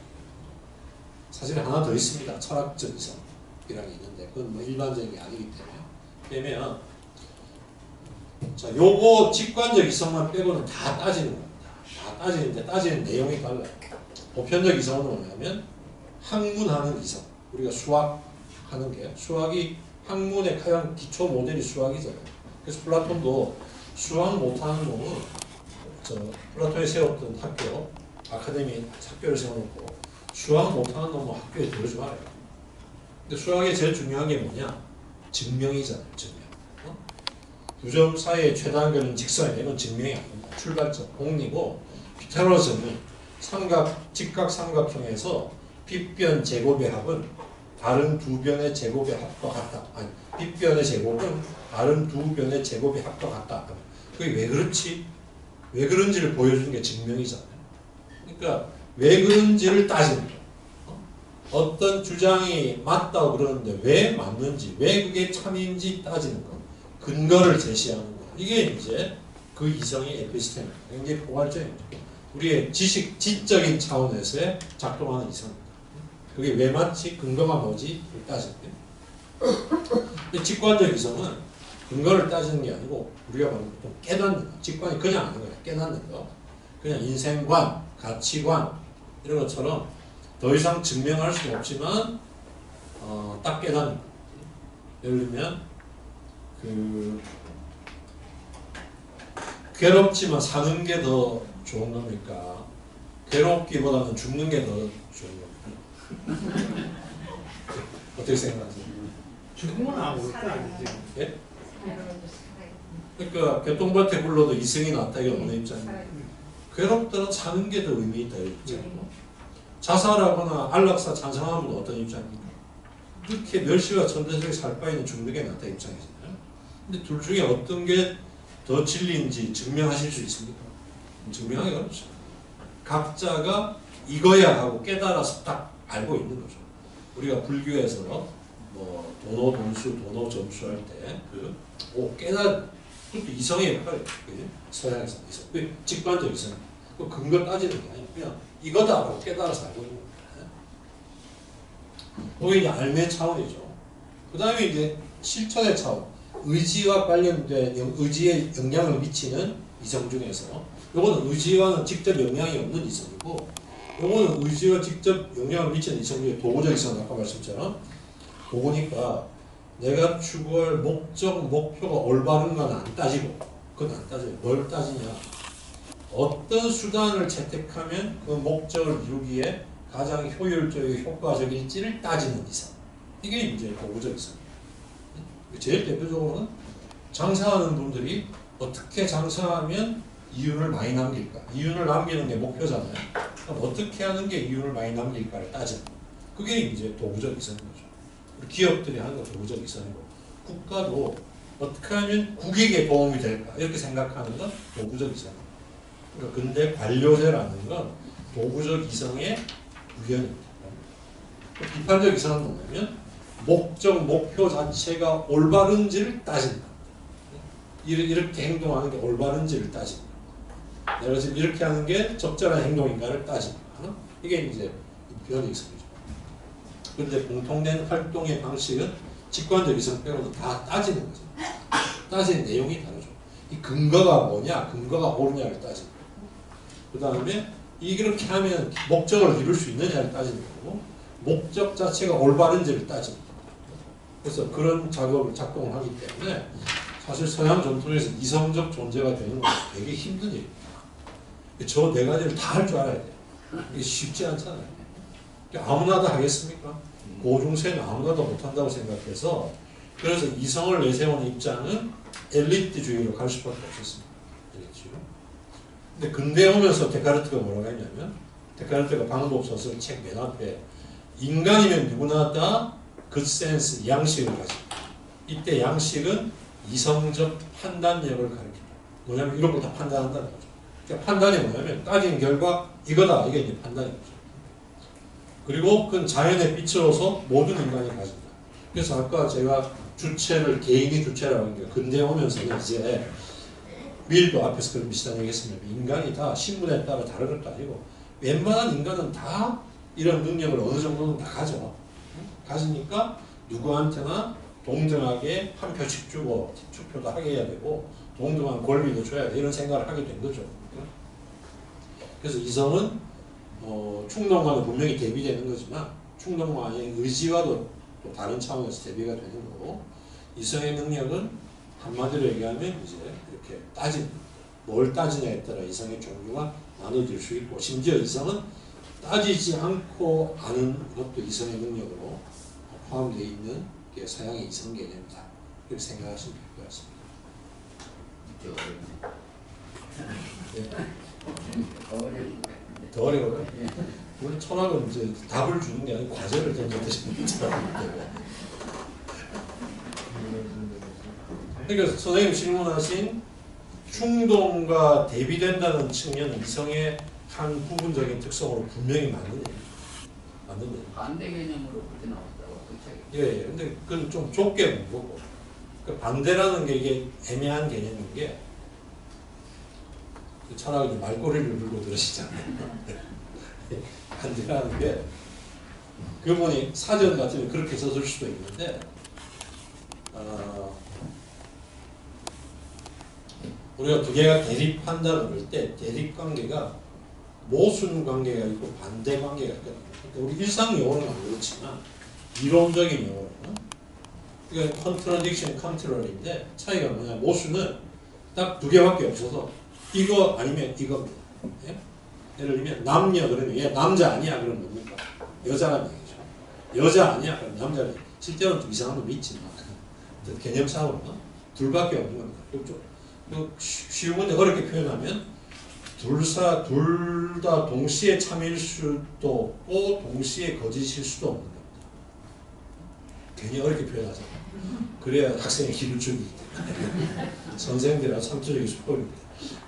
사실 하나 더 있습니다. 철학적 이성이라는 게 있는데 그건 뭐 일반적인 게 아니기 때문에. 그러면 자 요거 직관적 이성만 빼고는 다 따지는 겁니다. 다 따지는데 따지는 내용이 달라요. 보편적 이성은 뭐냐면 학문하는 이성. 우리가 수학하는 게 수학이 학문의 가장 기초 모델이 수학이잖아요. 그래서 플라톤도 수학 못하는 놈은 저 플라톤이 세웠던 학교 아카데미 학교를 세워놓고 수학 못하는 놈은 학교에 들어오지 말아요. 근데 수학에 제일 중요한 게 뭐냐? 증명이잖아요. 증명. 어? 두점 사이의 최단거리는 직선이에요. 증명이 아닙니다. 출발점 공리고 피타고라스는 삼각 직각 삼각형에서 빗변 제곱의 합은 다른 두 변의 제곱의 합과 같다. 아니, 빗변의 제곱은 다른 두 변의 제곱의 합과 같다. 그게 왜 그렇지? 왜 그런지를 보여주는 게 증명이잖아요. 그러니까 왜 그런지를 거예요. 어? 어떤 주장이 맞다고 그러는데 왜 맞는지, 왜 그게 참인지 따지는 거. 근거를 제시하는 거. 이게 이제 그 이성의 에피스템입니다. 굉장히 포괄적입니다. 우리의 지식, 지적인 차원에서의 작동하는 이성입니다. 그게 왜 맞지? 근거가 뭐지? 를 따지는 데 직관적 이성은 근거를 따지는 게 아니고 우리가 보통 깨닫는 거. 직관이 그냥 아는 거야. 깨닫는 거. 그냥 인생관, 가치관 이런 것처럼 더 이상 증명할 수는 없지만 어, 딱 깨닫는 거. 예를 들면 그 괴롭지만 사는 게 더 좋은 겁니까? 괴롭기보다는 죽는 게 더 좋은 겁니다. 어떻게 생각하세요?
죽으면 아무것도 아니지.
예? 그러니까 교통밭에 불러도 이승이 낫다 이게 어느 입장입니까? 괴롭더라 사는 게 더 의미 있다 이 입장이고 자살하거나 안락사 찬성하면 어떤 입장입니까? 이렇게 멸시와 천대적에 살 바에는 죽는 게 낫다 입장이잖아요. 근데 둘 중에 어떤 게 더 진리인지 증명하실 수 있습니까? 증명하기 어렵죠. 각자가 이거야 하고 깨달아서 딱 알고 있는 거죠. 우리가 불교에서 뭐 도노 동수, 도노 점수할 때그오 깨달 그것도 이성의 역할이에요. 서양에서 이성. 그 직관적 이성. 그 근거 따지는 게 아니고 그냥 이거다라고 깨달아서 알고 있는 거예요. 그게 이제 알매 차원이죠. 그 다음에 이제 실천의 차원. 의지와 관련된 영- 의지에 영향을 미치는 이성 중에서 요거는 의지와는 직접 영향이 없는 이성이고 요거는 의지와 직접 영향을 미치는 이성 중에 도구적 이성 아까 말씀처럼 보니까 내가 추구할 목적, 목표가 올바른가는 안 따지고 그건 안 따져요. 뭘 따지냐 어떤 수단을 채택하면 그 목적을 이루기에 가장 효율적이고 효과적일지를 따지는 이성 이게 이제 도구적 이성 제일 대표적으로는 장사하는 분들이 어떻게 장사하면 이윤을 많이 남길까? 이윤을 남기는 게 목표잖아요. 그럼 어떻게 하는 게 이윤을 많이 남길까를 따져 그게 이제 도구적 이성인 거죠. 기업들이 하는 거 도구적 이성이고. 국가도 어떻게 하면 국익에 도움이 될까? 이렇게 생각하는 건 도구적 이성 그러니까 근데 관료제라는 건 도구적 이성의 구현입니다 비판적 이성은 뭐냐면 목적, 목표 자체가 올바른지를 따진다. 이렇게, 행동하는 게 올바른지를 따진다. 내가 지금 이렇게 하는 게 적절한 행동인가를 따진다. 어? 이게 이제 비판적 이성이죠. 근데 공통된 활동의 방식은 직관적 이성 빼고는 다 따지는 거죠. 따지는 내용이 다르죠. 이 근거가 뭐냐, 근거가 옳으냐를 거고. 그 다음에 이렇게 하면 목적을 이룰 수 있느냐를 따지는 거고, 목적 자체가 올바른지를 따지는 거고. 그래서 그런 작업을 작동을 하기 때문에 사실 서양 전통에서 이성적 존재가 되는 건 되게 힘든 일이에요. 저 네 가지를 다 할 줄 알아야 돼요. 이게 쉽지 않잖아요. 아무나 다 하겠습니까? 고중생은 아무나 다 못한다고 생각해서 그래서 이성을 내세우는 입장은 엘리트주의로 갈 수밖에 없었습니다. 근데 근대 오면서 데카르트가 뭐라고 했냐면 데카르트가 방법소설 책 맨 앞에 인간이면 누구나 다 굿센스, 양식을 가지고 이때 양식은 이성적 판단력을 가리킵니다. 뭐냐면 이런 걸 다 판단한다는 거죠. 그러니까 판단이 뭐냐면 따진 결과 이거다 이게 이제 판단인 거죠. 그리고 그건 자연에 비추어서 모든 인간이 가진다. 그래서 아까 제가 주체를 개인이 주체라고 하는 게 근대 오면서는 이제 밀도 앞에서 그런 비슷한 얘기 했습니다. 인간이 다 신분에 따라 다른 것도 아니고 웬만한 인간은 다 이런 능력을 어느 정도는 다 가져. 가지니까 누구한테나 동등하게 한 표씩 주고 투표도 하게 해야 되고 동등한 권리도 줘야 돼 이런 생각을 하게 된 거죠. 그래서 이성은 어, 충동과는 분명히 대비되는 거지만 충동과의 의지와도 또 다른 차원에서 대비가 되는 거고 이성의 능력은 한마디로 얘기하면 이제 이렇게 따진 뭘 따지냐에 따라 이성의 종류가 나눠질 수 있고 심지어 이성은 따지지 않고 아는 것도 이성의 능력으로 포함되어 있는 게 서양의 이성 개념이다. 이렇게 생각하시면 될 것 같습니다.
어려운
더 어려워요. 우리 철학은 이제 답을 주는 게 아니고 과제를 던져드시는 거잖아요. 그러니까 선생님 질문하신 충동과 대비된다는 측면은 이성의 한 부분적인 특성으로 분명히 맞는 얘기죠. 맞는 얘기.
반대 개념으로 그렇게 나왔다고 그 책에.
예, 예. 근데 그건 좀 좁게 본 거고. 그 반대라는 게 이게 애매한 개념인 게, 그 철학은 말꼬리를 물고 들으시잖아요. 반대라는 게, 그분이 사전 같으면 그렇게 썼을 수도 있는데, 어, 우리가 두 개가 대립한다고 그럴 때, 대립 관계가 모순 관계가 있고 반대 관계가 있거든요. 그러니까 우리 일상 용어는 안 그렇지만, 이론적인 용어로는 그러니까 contradiction contrary인데 차이가 뭐냐 모순은 딱 두 개밖에 없어서 이거 아니면 이겁니다. 예? 예를 들면 남녀 그러면 얘 남자 아니야 그러면 뭡니까? 여자라는 얘기죠. 여자 아니야 그럼 남자는 실제로는 좀 이상한 놈 있지만 개념상으로는 둘밖에 없는 겁니다. 그좀 그 쉬- 쉬운 건데 어렵게 표현하면 둘사 둘 다 동시에 참일 수도 없고 동시에 거짓일 수도 없는 겁니다. 괜히 어렵게 표현하죠. 그래야 학생의 기를 주기 때문에 선생들이랑 참조적인 수법입니다.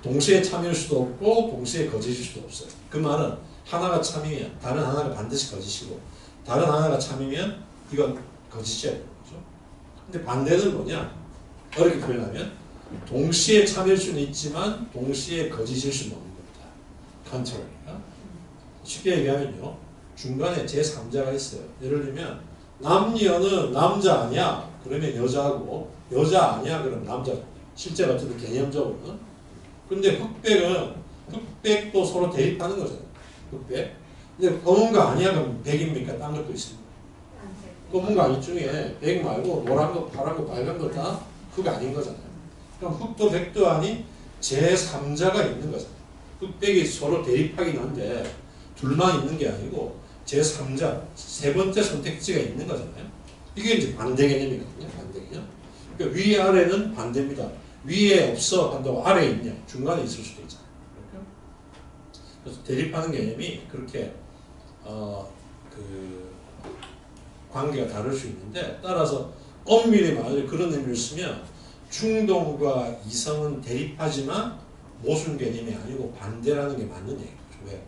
동시에 참일 수도 없고 동시에 거짓일 수도 없어요. 그 말은 하나가 참이면 다른 하나가 반드시 거짓이고 다른 하나가 참이면 이건 거짓이야 거죠. 근데 반대는 뭐냐? 어렵게 표현하면 동시에 참일 수는 있지만 동시에 거짓일 수는 없는 겁니다. 컨트롤이가 쉽게 얘기하면요. 중간에 제3자가 있어요. 예를 들면 남녀는 남자 아니야. 그러면 여자고 여자 아니야. 그럼 남자. 실제로 어쨌든 개념적으로는. 근데 흑백은 흑백도 서로 대립하는 거잖아요. 흑백. 근데 검은 거 아니야. 그럼 백입니까? 딴 것도 있습니다. 검은 거 아닌 중에 백 말고 노란 거, 파란 거, 빨간 거 다 흑 아닌 거잖아요. 그럼 흑도 백도 아닌 제3자가 있는 거잖아요. 흑백이 서로 대립하긴 한데 둘만 있는 게 아니고 제3자, 세 번째 선택지가 있는 거잖아요. 이게 이제 반대 개념이거든요. 반대 개념. 그러니까 위, 아래는 반대입니다. 위에 없어 한다고 아래에 있냐. 중간에 있을 수도 있잖아요. 그래서 대립하는 개념이 그렇게 어, 그 관계가 다를 수 있는데 따라서 엄밀히 말해 그런 의미를 쓰면 충동과 이성은 대립하지만 모순 개념이 아니고 반대라는 게 맞는 얘기죠. 왜?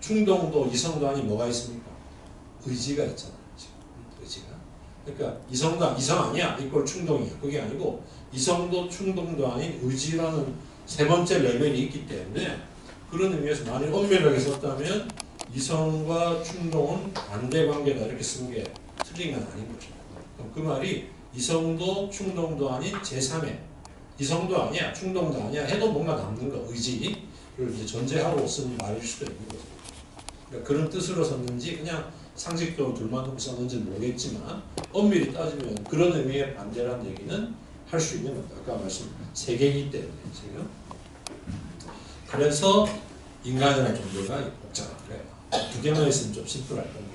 충동도 이성도 아닌 뭐가 있습니까? 의지가 있잖아요. 의지가. 그러니까 이성도 이성 아니야. 이걸 충동이야. 그게 아니고 이성도 충동도 아닌 의지라는 세 번째 레벨이 있기 때문에 그런 의미에서 만일 엄밀하게 썼다면 이성과 충동은 반대 관계다 이렇게 쓰는 게 틀린 건 아닌 거죠. 그 말이 이성도 충동도 아닌 제3의 이성도 아니야, 충동도 아니야 해도 뭔가 남는 거 의지를 이제 전제하고 쓴 말일 수도 있는 거죠. 그러니까 그런 뜻으로 썼는지 그냥 상식적으로 둘만 놓고 썼는지 모르겠지만 엄밀히 따지면 그런 의미의 반대라는 얘기는 할 수 있는 겁니다. 아까 말씀 세 개이기 때문에 지금 그래서 인간이라는 존재가 복잡한 거예요. 두 개만 있으면 좀 심플할 건데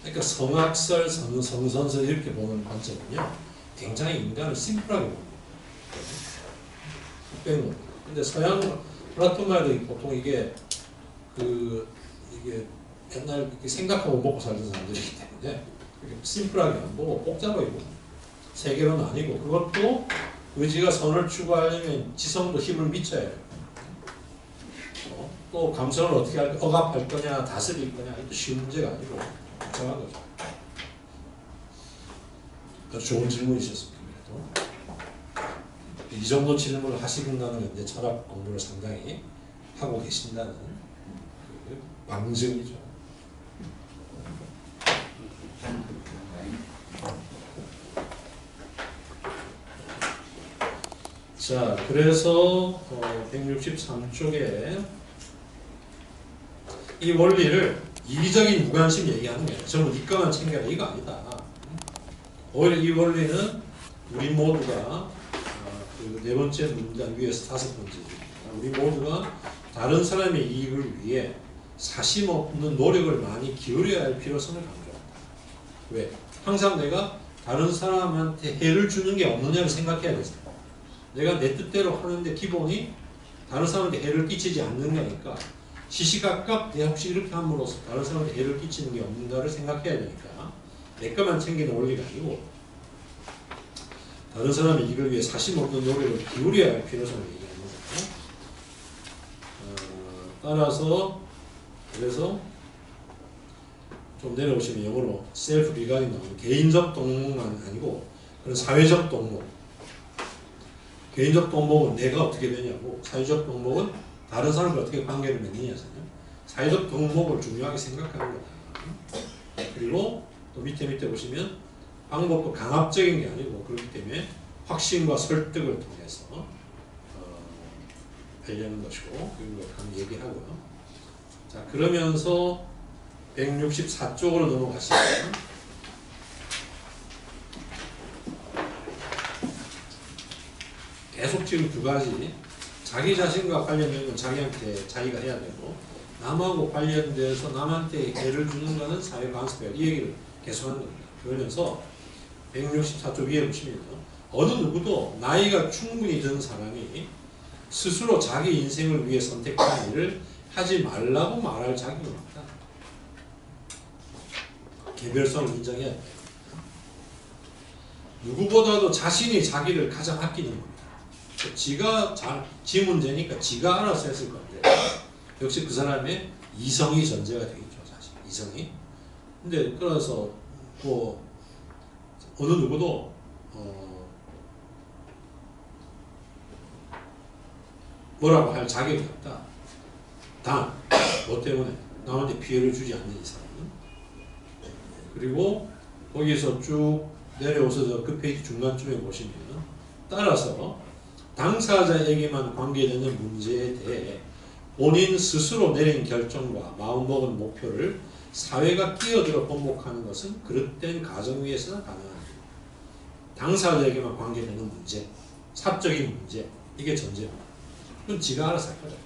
그러니까 성악설, 성, 성선설 이렇게 보는 관점은요 굉장히 인간을 심플하게 봅니다. 빼는 근데 서양 플라톤 말도 보통 이게 그 이게 옛날 이렇게 생각하고 먹고 살던 사람들이기 때문에 심플하게 안 보고 복잡하게 봅니다. 세계로는 아니고 그것도 의지가 선을 추구하려면 지성도 힘을 미쳐야 해요. 어? 또 감성을 어떻게 할, 억압할 거냐, 다스릴 거냐, 이것도 쉬운 문제가 아니고 복잡한 거죠. 아주 좋은 질문이셨습니다. 이 정도 질문을 하시는다는 건 이제 철학 공부를 상당히 하고 계신다는 그 방증이죠. 자, 그래서 어, 163쪽에 이 원리를 이기적인 무관심 얘기하는 거예요. 전부 니꺼만 챙겨라 이거 아니다. 오히려 이 원리는 우리 모두가 어, 그네 번째 문장 위에서 다섯 번째 우리 모두가 다른 사람의 이익을 위해 사심 없는 노력을 많이 기울여야 할 필요성을 강조한다. 왜? 항상 내가 다른 사람한테 해를 주는 게 없느냐를 생각해야 되잖아. 내가 내 뜻대로 하는데 기본이 다른 사람한테 해를 끼치지 않는 거니까 시시각각 내가 혹시 이렇게 함으로써 다른 사람한테 해를 끼치는 게 없는가를 생각해야 되니까 내 것만 챙기는 원리가 아니고 다른 사람의 이익을 위해 사심 없는 노력을 기울여야 할 필요성을 얘기하는 거죠. 어, 따라서 그래서 좀 내려오시면 영어로 셀프 리가이 나오는 개인적 동목만 아니고 그런 사회적 동목 개인적 동목은 내가 어떻게 되냐고 사회적 동목은 다른 사람과 어떻게 관계를 맺느냐잖아요. 사회적 동목을 중요하게 생각하는 거다. 그리고 또 밑에 밑에 보시면 방법도 강압적인 게 아니고 그렇기 때문에 확신과 설득을 통해서 어, 하려는 것이고 그런 걸 얘기하고요. 자 그러면서 164쪽으로 넘어가시면 계속 지금 두 가지 자기 자신과 관련된 건 자기한테 자기가 해야 되고 남하고 관련돼서 남한테 해를 주는 거는 사회 간섭이야. 이 얘기를 계속하는 겁니다. 그러면서 164조 위에 보시면 어느 누구도 나이가 충분히 든 사람이 스스로 자기 인생을 위해 선택한 일을 하지 말라고 말할 자격은 없다. 개별성을 인정해야 돼. 누구보다도 자신이 자기를 가장 아끼는 겁니다. 지가 잘, 지 문제니까 지가 알아서 했을 건데 역시 그 사람의 이성이 전제가 되겠죠, 사실 이성이. 근데 그래서 뭐 어느 누구도 어, 뭐라고 할 자격이 없다. 단, 뭐 때문에 남한테 피해를 주지 않는 이상은 그리고 거기에서 쭉 내려오셔서 그 페이지 중간쯤에 보시면 따라서 당사자에게만 관계되는 문제에 대해 본인 스스로 내린 결정과 마음먹은 목표를 사회가 끼어들어 번복하는 것은 그릇된 가정 위에서는 가능합니다. 당사자에게만 관계되는 문제, 사적인 문제, 이게 전제입니다. 그건 지가 알아서 할 거죠.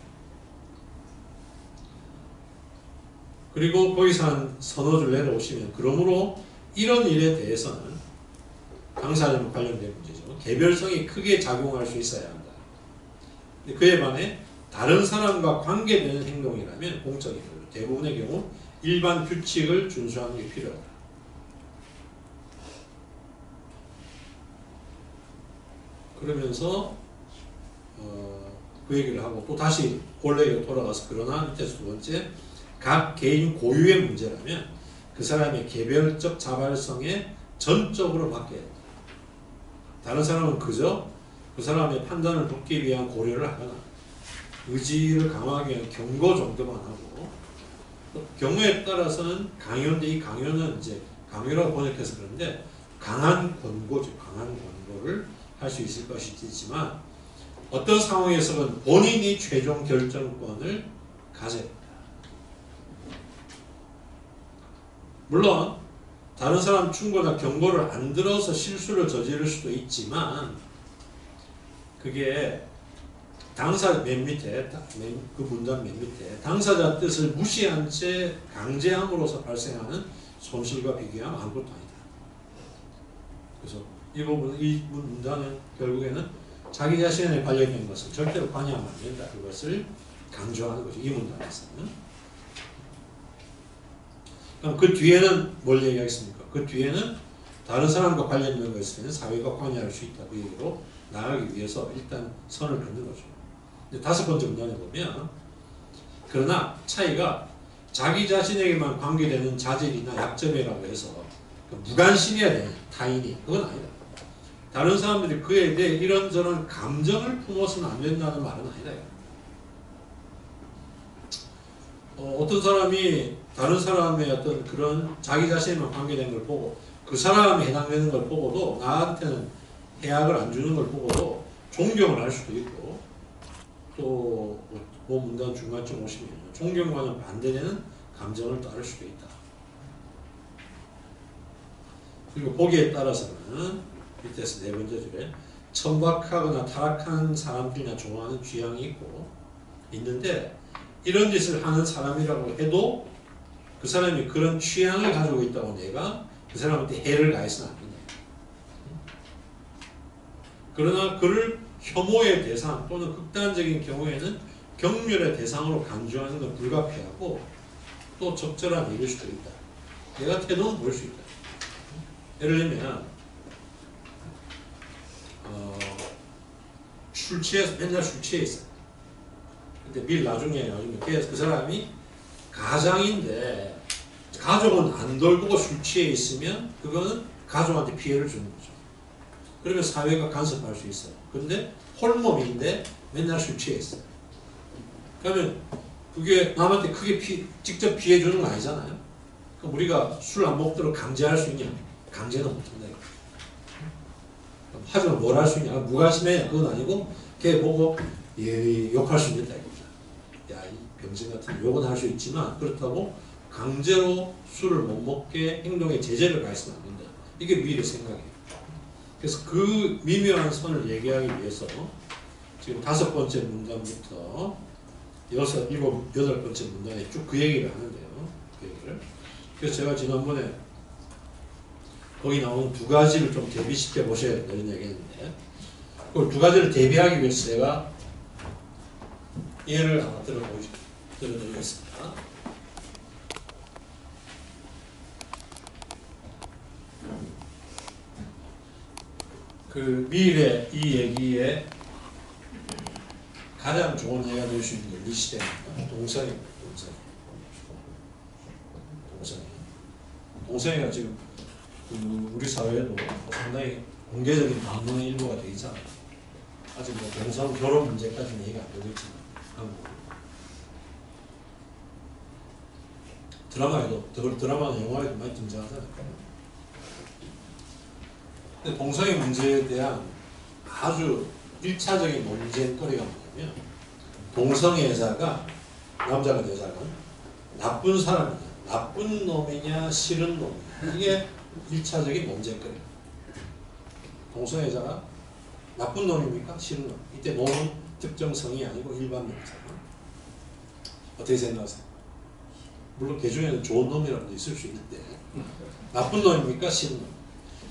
그리고 거기서 한 서너 줄 내려오시면 그러므로 이런 일에 대해서는 당사자와 관련된. 개별성이 크게 작용할 수 있어야 한다. 그에 반해 다른 사람과 관계되는 행동이라면 걸로 대부분의 경우 일반 규칙을 준수하는 게 필요하다. 그러면서 어, 그 얘기를 하고 또 다시 본래로 돌아가서 그러나 밑에서 두 번째 각 개인 고유의 문제라면 그 사람의 개별적 자발성에 전적으로 된 다. 다른 사람은 그저 그 사람의 판단을 돕기 위한 고려를 하거나 의지를 강화하기 위한 경고 정도만 하고 또 경우에 따라서는 강요인데 이 강요는 이제 강요라고 번역해서 그런데 강한 권고죠. 강한 권고를 할 수 있을 것이지만 어떤 상황에서는 본인이 최종 결정권을 가져야 된다. 물론 다른 사람 충고나 경고를 안 들어서 실수를 저지를 수도 있지만 그게 당사 맨 밑에 그 문단 맨 밑에 당사자 뜻을 무시한 채 강제함으로써 발생하는 손실과 비교하면 아무것도 아니다. 그래서 이 부분 이 문단은 결국에는 자기 자신에 관련된 것을 절대로 관여하면 안 된다. 그것을 강조하는 거죠. 이 문단에서는. 그 뒤에는 뭘 얘기하겠습니까? 그 뒤에는 다른 사람과 관련된 것에는 사회가 관여할 수 있다. 그 얘기로 나가기 위해서 일단 선을 긋는 거죠. 다섯 번째 문단에 보면 그러나 차이가 자기 자신에게만 관계되는 자질이나 약점이라고 해서 그 무관심해야 되는 타인이 그건 아니다. 다른 사람들이 그에 대해 이런저런 감정을 품어서는 안 된다는 말은 아니다. 어, 어떤 사람이 다른 사람의 어떤 그런 자기 자신에만 관계된 걸 보고 그 사람이 해당되는 걸 보고도 나한테는 해악을 안 주는 걸 보고도 존경을 할 수도 있고 또그 문단 중간쯤 오시면 존경과는 반대되는 감정을 따를 수도 있다. 그리고 보기에 따라서는 밑에서 네 번째 줄에 천박하거나 타락한 사람들이나 좋아하는 취향이 있고 있는데 이런 짓을 하는 사람이라고 해도 그 사람이 그런 취향을 가지고 있다고 내가 그 사람한테 해를 가해서는 안 된다. 그러나 그를 혐오의 대상 또는 극단적인 경우에는 경멸의 대상으로 간주하는 건 불가피하고 또 적절한 이럴 수도 있다. 내가 태도는 보일 수 있다. 예를 들면 어, 술 취해서 맨날 술 취해 있어. 근데 밀 나중에 나중에 그 사람이 가장인데 가족은 안 돌보고 술 취해 있으면 그거는 가족한테 피해를 주는 거죠. 그러면 사회가 간섭할 수 있어요. 근데 홀몸인데 맨날 술 취해 있어요. 그러면 그게 남한테 크게 피, 직접 피해 주는 거 아니잖아요. 그럼 우리가 술 안 먹도록 강제할 수 있냐? 강제는 못한다. 하지만 뭘 할 수 있냐? 무관심해. 그건 아니고 걔 보고 예, 욕할 수 있다 이거죠. 야, 이 병신 같은 욕은 할 수 있지만 그렇다고 강제로 술을 못 먹게 행동에 제재를 가해서는 안 된다. 이게 미래 생각이에요. 그래서 그 미묘한 선을 얘기하기 위해서 지금 다섯 번째 문단부터 여섯, 일곱, 여덟 번째 문단에 쭉 그 얘기를 하는데요. 그 얘기를. 그래서 제가 지난번에 거기 나오는 두 가지를 좀 대비시켜 보셔야 된다 이런 얘기 했는데 그걸 두 가지를 대비하기 위해서 제가 예를 하나 들어보시, 들어드리겠습니다. 그 미래 이 얘기에 가장 좋은 예가 될 수 있는 게 우리 시대입니다. 동성입니다. 동성. 동성. 동성애가 지금 그 우리 사회에도 상당히 공개적인 반문의 일부가 되어 있잖아요. 아직 뭐 동성 결혼 문제까지는 얘기가 안 되고 있지만 한국 드라마에도 드- 드라마나 영화에도 많이 등장하잖아요. 근데 동성애 문제에 대한 아주 일차적인 논쟁거리가 뭐냐면 동성애자가 남자가 여자가 나쁜 사람이냐 나쁜 놈이냐 싫은 놈이냐. 이게 일차적인 논쟁거리. 동성애자가 나쁜 놈입니까? 싫은 놈. 이때 놈은 특정 성이 아니고 일반 놈이잖아. 어떻게 생각하세요? 물론 개 중에는 좋은 놈이라도 있을 수 있는데 나쁜 놈입니까 싫은 놈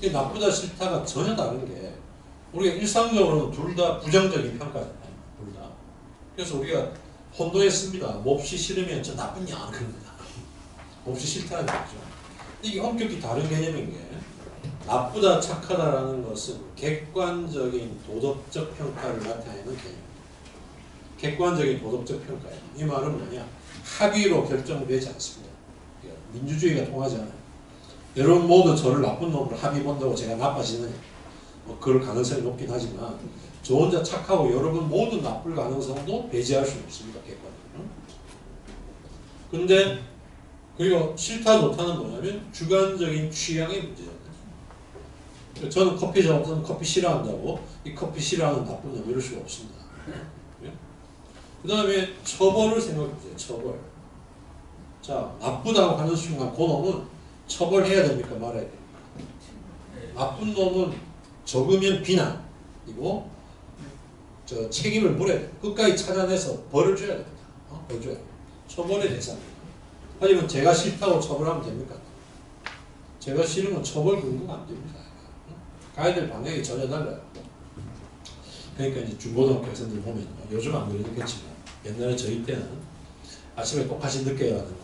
이 나쁘다 싫다가 전혀 다른 게 우리가 일상적으로는 둘 다 부정적인 평가잖아요. 둘 다. 그래서 우리가 혼도했습니다. 몹시 싫으면 저 나쁜 년 그럽니다. 몹시 싫다는 거죠. 이게 엄격히 다른 개념인 게 나쁘다 착하다라는 것은 객관적인 도덕적 평가를 나타내는 개념입니다. 객관적인 도덕적 평가예요. 이 말은 뭐냐? 합의로 결정되지 않습니다. 그러니까 민주주의가 통하지 않아요. 여러분 모두 저를 나쁜 놈으로 합의 본다고 제가 나빠지느냐? 뭐 그럴 가능성이 높긴 하지만 저 혼자 착하고 여러분 모두 나쁠 가능성도 배제할 수는 없습니다. 객관적으로. 근데 그리고 싫다 좋다는 뭐냐면 주관적인 취향의 문제잖아요. 저는 커피 좋아하는 커피 싫어한다고 이 커피 싫어하는 나쁜 놈 이럴 수가 없습니다. 그 다음에 처벌을 생각해보세요. 처벌. 자 나쁘다고 하는 순간 그 놈은 처벌해야 됩니까 말아야 됩니까? 나쁜 놈은 적으면 비난이고 저 책임을 물어야 돼. 끝까지 찾아내서 벌을 줘야 됩니다. 어? 벌 줘야 돼. 처벌의 대상입니다. 하지만 제가 싫다고 처벌하면 됩니까? 제가 싫으면 처벌 근거가 안 됩니다. 어? 가야 될 방향이 전혀 달라요. 그러니까 이제 중고등학교 학생들 보면 요즘 안 그러겠지만 옛날에 저희 때는 아침에 똑같이 늦게 왔는데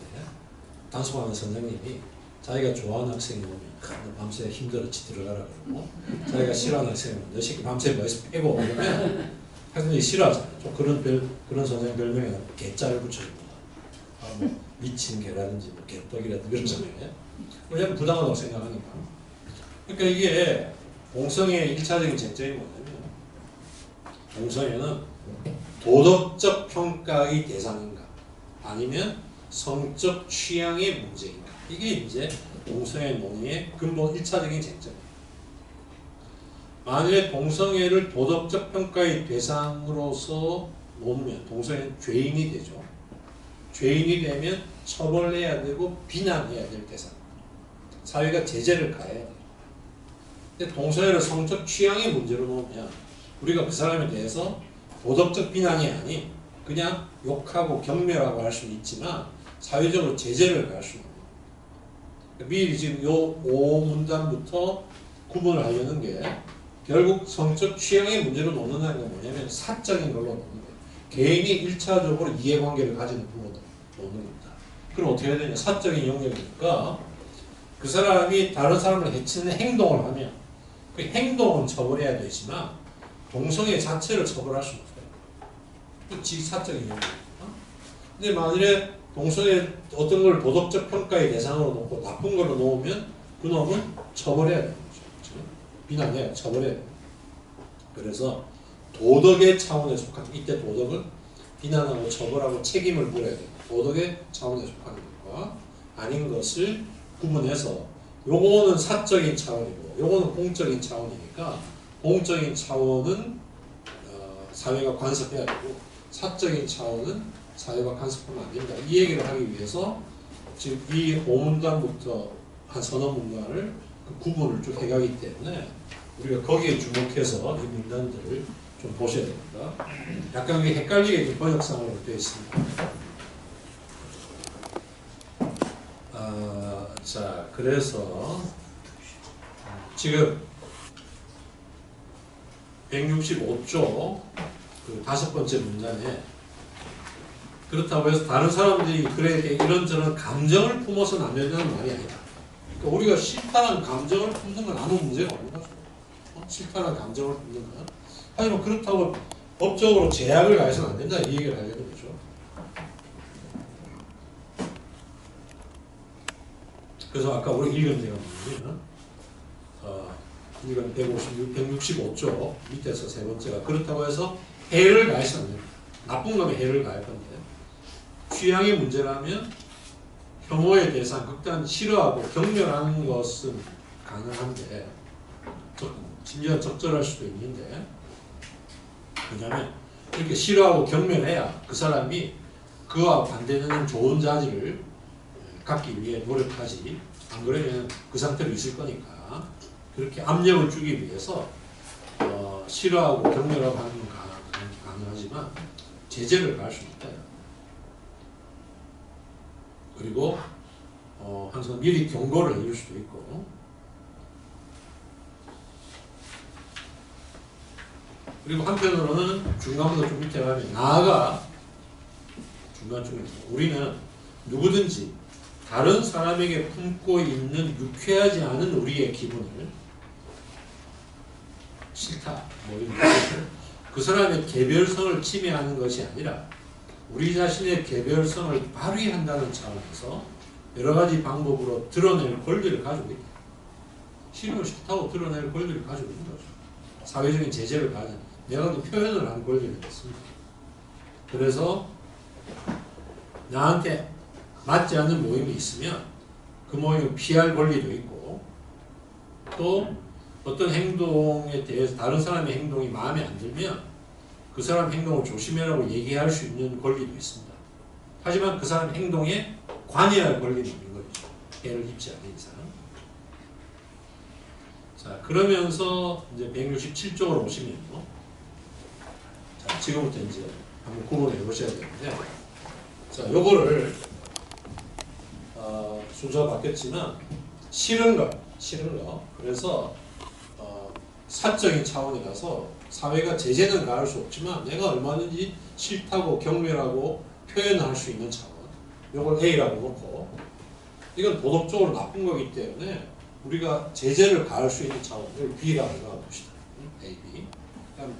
단속하는 선생님이 자기가 좋아하는 학생이 오면 너 밤새 힘들었지 들어가라 그러고 자기가 싫어하는 학생이 오면 너 새끼 밤새 뭐해서 빼고 그러면 학생들이 싫어하잖아요. 좀 그런 별, 그런 선생님 별명에는 개짜를 붙여줍니다. 아, 뭐 미친 개라든지 뭐 개떡이라든지 그러잖아요. 왜냐면 부당하다고 생각하니까. 그러니까 이게 공성의 일차적인 쟁점이 뭐냐면 공성에는 도덕적 평가의 대상인가 아니면 성적 취향의 문제인가 이게 이제 동성애 논의의 근본 1차적인 쟁점이에요. 만일에 동성애를 도덕적 평가의 대상으로서 놓으면 동성애는 죄인이 되죠. 죄인이 되면 처벌해야 되고 비난해야 될 대상. 사회가 제재를 가해야 돼요. 근데 동성애를 성적 취향의 문제로 놓으면 우리가 그 사람에 대해서 도덕적 비난이 아닌 그냥 욕하고 경멸하고 할 수는 있지만 사회적으로 제재를 가할 수는 없는 미리 지금 요 5문단부터 구분을 하려는 게 결국 성적 취향의 문제로 놓는다는 건 뭐냐면 사적인 걸로 놓는 거예요. 개인이 일차적으로 이해관계를 가지는 부분으로 놓는 겁니다. 그럼 어떻게 해야 되냐? 사적인 영역이니까 그 사람이 다른 사람을 해치는 행동을 하면 그 행동은 처벌해야 되지만 동성애 자체를 처벌할 수는 없어요. 그지 사적인 영역. 근데 만일에 동성애 어떤 걸 도덕적 평가의 대상으로 놓고 나쁜 걸로 놓으면 그놈은 처벌해야 되는 거죠. 그렇죠? 비난해야 처벌해야 돼요. 그래서 도덕의 차원에 속한 이때 도덕은 비난하고 처벌하고 책임을 물어야 돼요. 도덕의 차원에 속하는 것과 아닌 것을 구분해서 요거는 사적인 차원이고 요거는 공적인 차원이니까 공적인 차원은 어, 사회가 간섭해야 되고 사적인 차원은 사회가 간섭하면 안 된다. 이 얘기를 하기 위해서 지금 이 5문단부터 한 서너 문단을 그 구분을 쭉 해가기 때문에 우리가 거기에 주목해서 이 문단들을 좀 보셔야 됩니다. 약간 헷갈리게 좀 번역상으로 되어 있습니다. 아, 자, 그래서 지금 165조 그 다섯 번째 문장에 그렇다고 해서 다른 사람들이 그에게 이런저런 감정을 품어서는 안 된다는 말이 아니다. 그러니까 우리가 싫다는 감정을 품는 건 아무 문제가 없는 거죠. 어? 싫다는 감정을 품는 건. 하지만 그렇다고 법적으로 제약을 가해서는 안 된다 이 얘기를 하려는 거죠. 그래서 아까 우리 읽은 내가 뭐냐면 어, 이건 156, 165조 밑에서 세 번째가 그렇다고 해서 해를 가해서는 안 된다. 나쁜 놈에 해를 가할 건데 취향의 문제라면 혐오의 대상, 극단 싫어하고 경멸하는 것은 가능한데 적, 심지어 적절할 수도 있는데 왜냐하면 이렇게 싫어하고 경멸해야 그 사람이 그와 반대되는 좋은 자질을 갖기 위해 노력하지 안 그러면 그 상태로 있을 거니까 그렇게 압력을 주기 위해서 어, 싫어하고 경멸하고 하는 건 가능, 가능하지만 제재를 가할 수 있다. 그리고 어, 항상 미리 경고를 해줄 수도 있고 그리고 한편으로는 중간보다 좀 밑에 가면 나아가 중간쯤에 우리는 누구든지 다른 사람에게 품고 있는 유쾌하지 않은 우리의 기분을 싫다 뭐 이런 그 사람의 개별성을 침해하는 것이 아니라 우리 자신의 개별성을 발휘한다는 차원에서 여러 가지 방법으로 드러낼 권리를 가지고 있다. 싫으면 싫다고 드러낼 권리를 가지고 있는 거죠. 사회적인 제재를 가진 내가 그 표현을 하는 권리를 했습니다. 그래서 나한테 맞지 않는 모임이 있으면 그 모임을 피할 권리도 있고 또 어떤 행동에 대해서 다른 사람의 행동이 마음에 안 들면 그 사람 행동을 조심해라고 얘기할 수 있는 권리도 있습니다. 하지만 그 사람 행동에 관여할 권리는 있는 거죠. 해를 입지 않는 이상. 자, 그러면서 이제 167쪽으로 오시면요. 자, 지금부터 이제 한번 구분해 보셔야 되는데, 자, 요거를, 어, 순서가 바뀌었지만, 싫은 거, 싫은 거. 그래서, 어, 사적인 차원에 가서 사회가 제재는 가할 수 없지만 내가 얼마든지 싫다고 경멸하고 표현할 수 있는 차원. 요걸 A라고 놓고, 이건 도덕적으로 나쁜 거기 때문에 우리가 제재를 가할 수 있는 차원, 이걸 B라고 봅시다. A, B.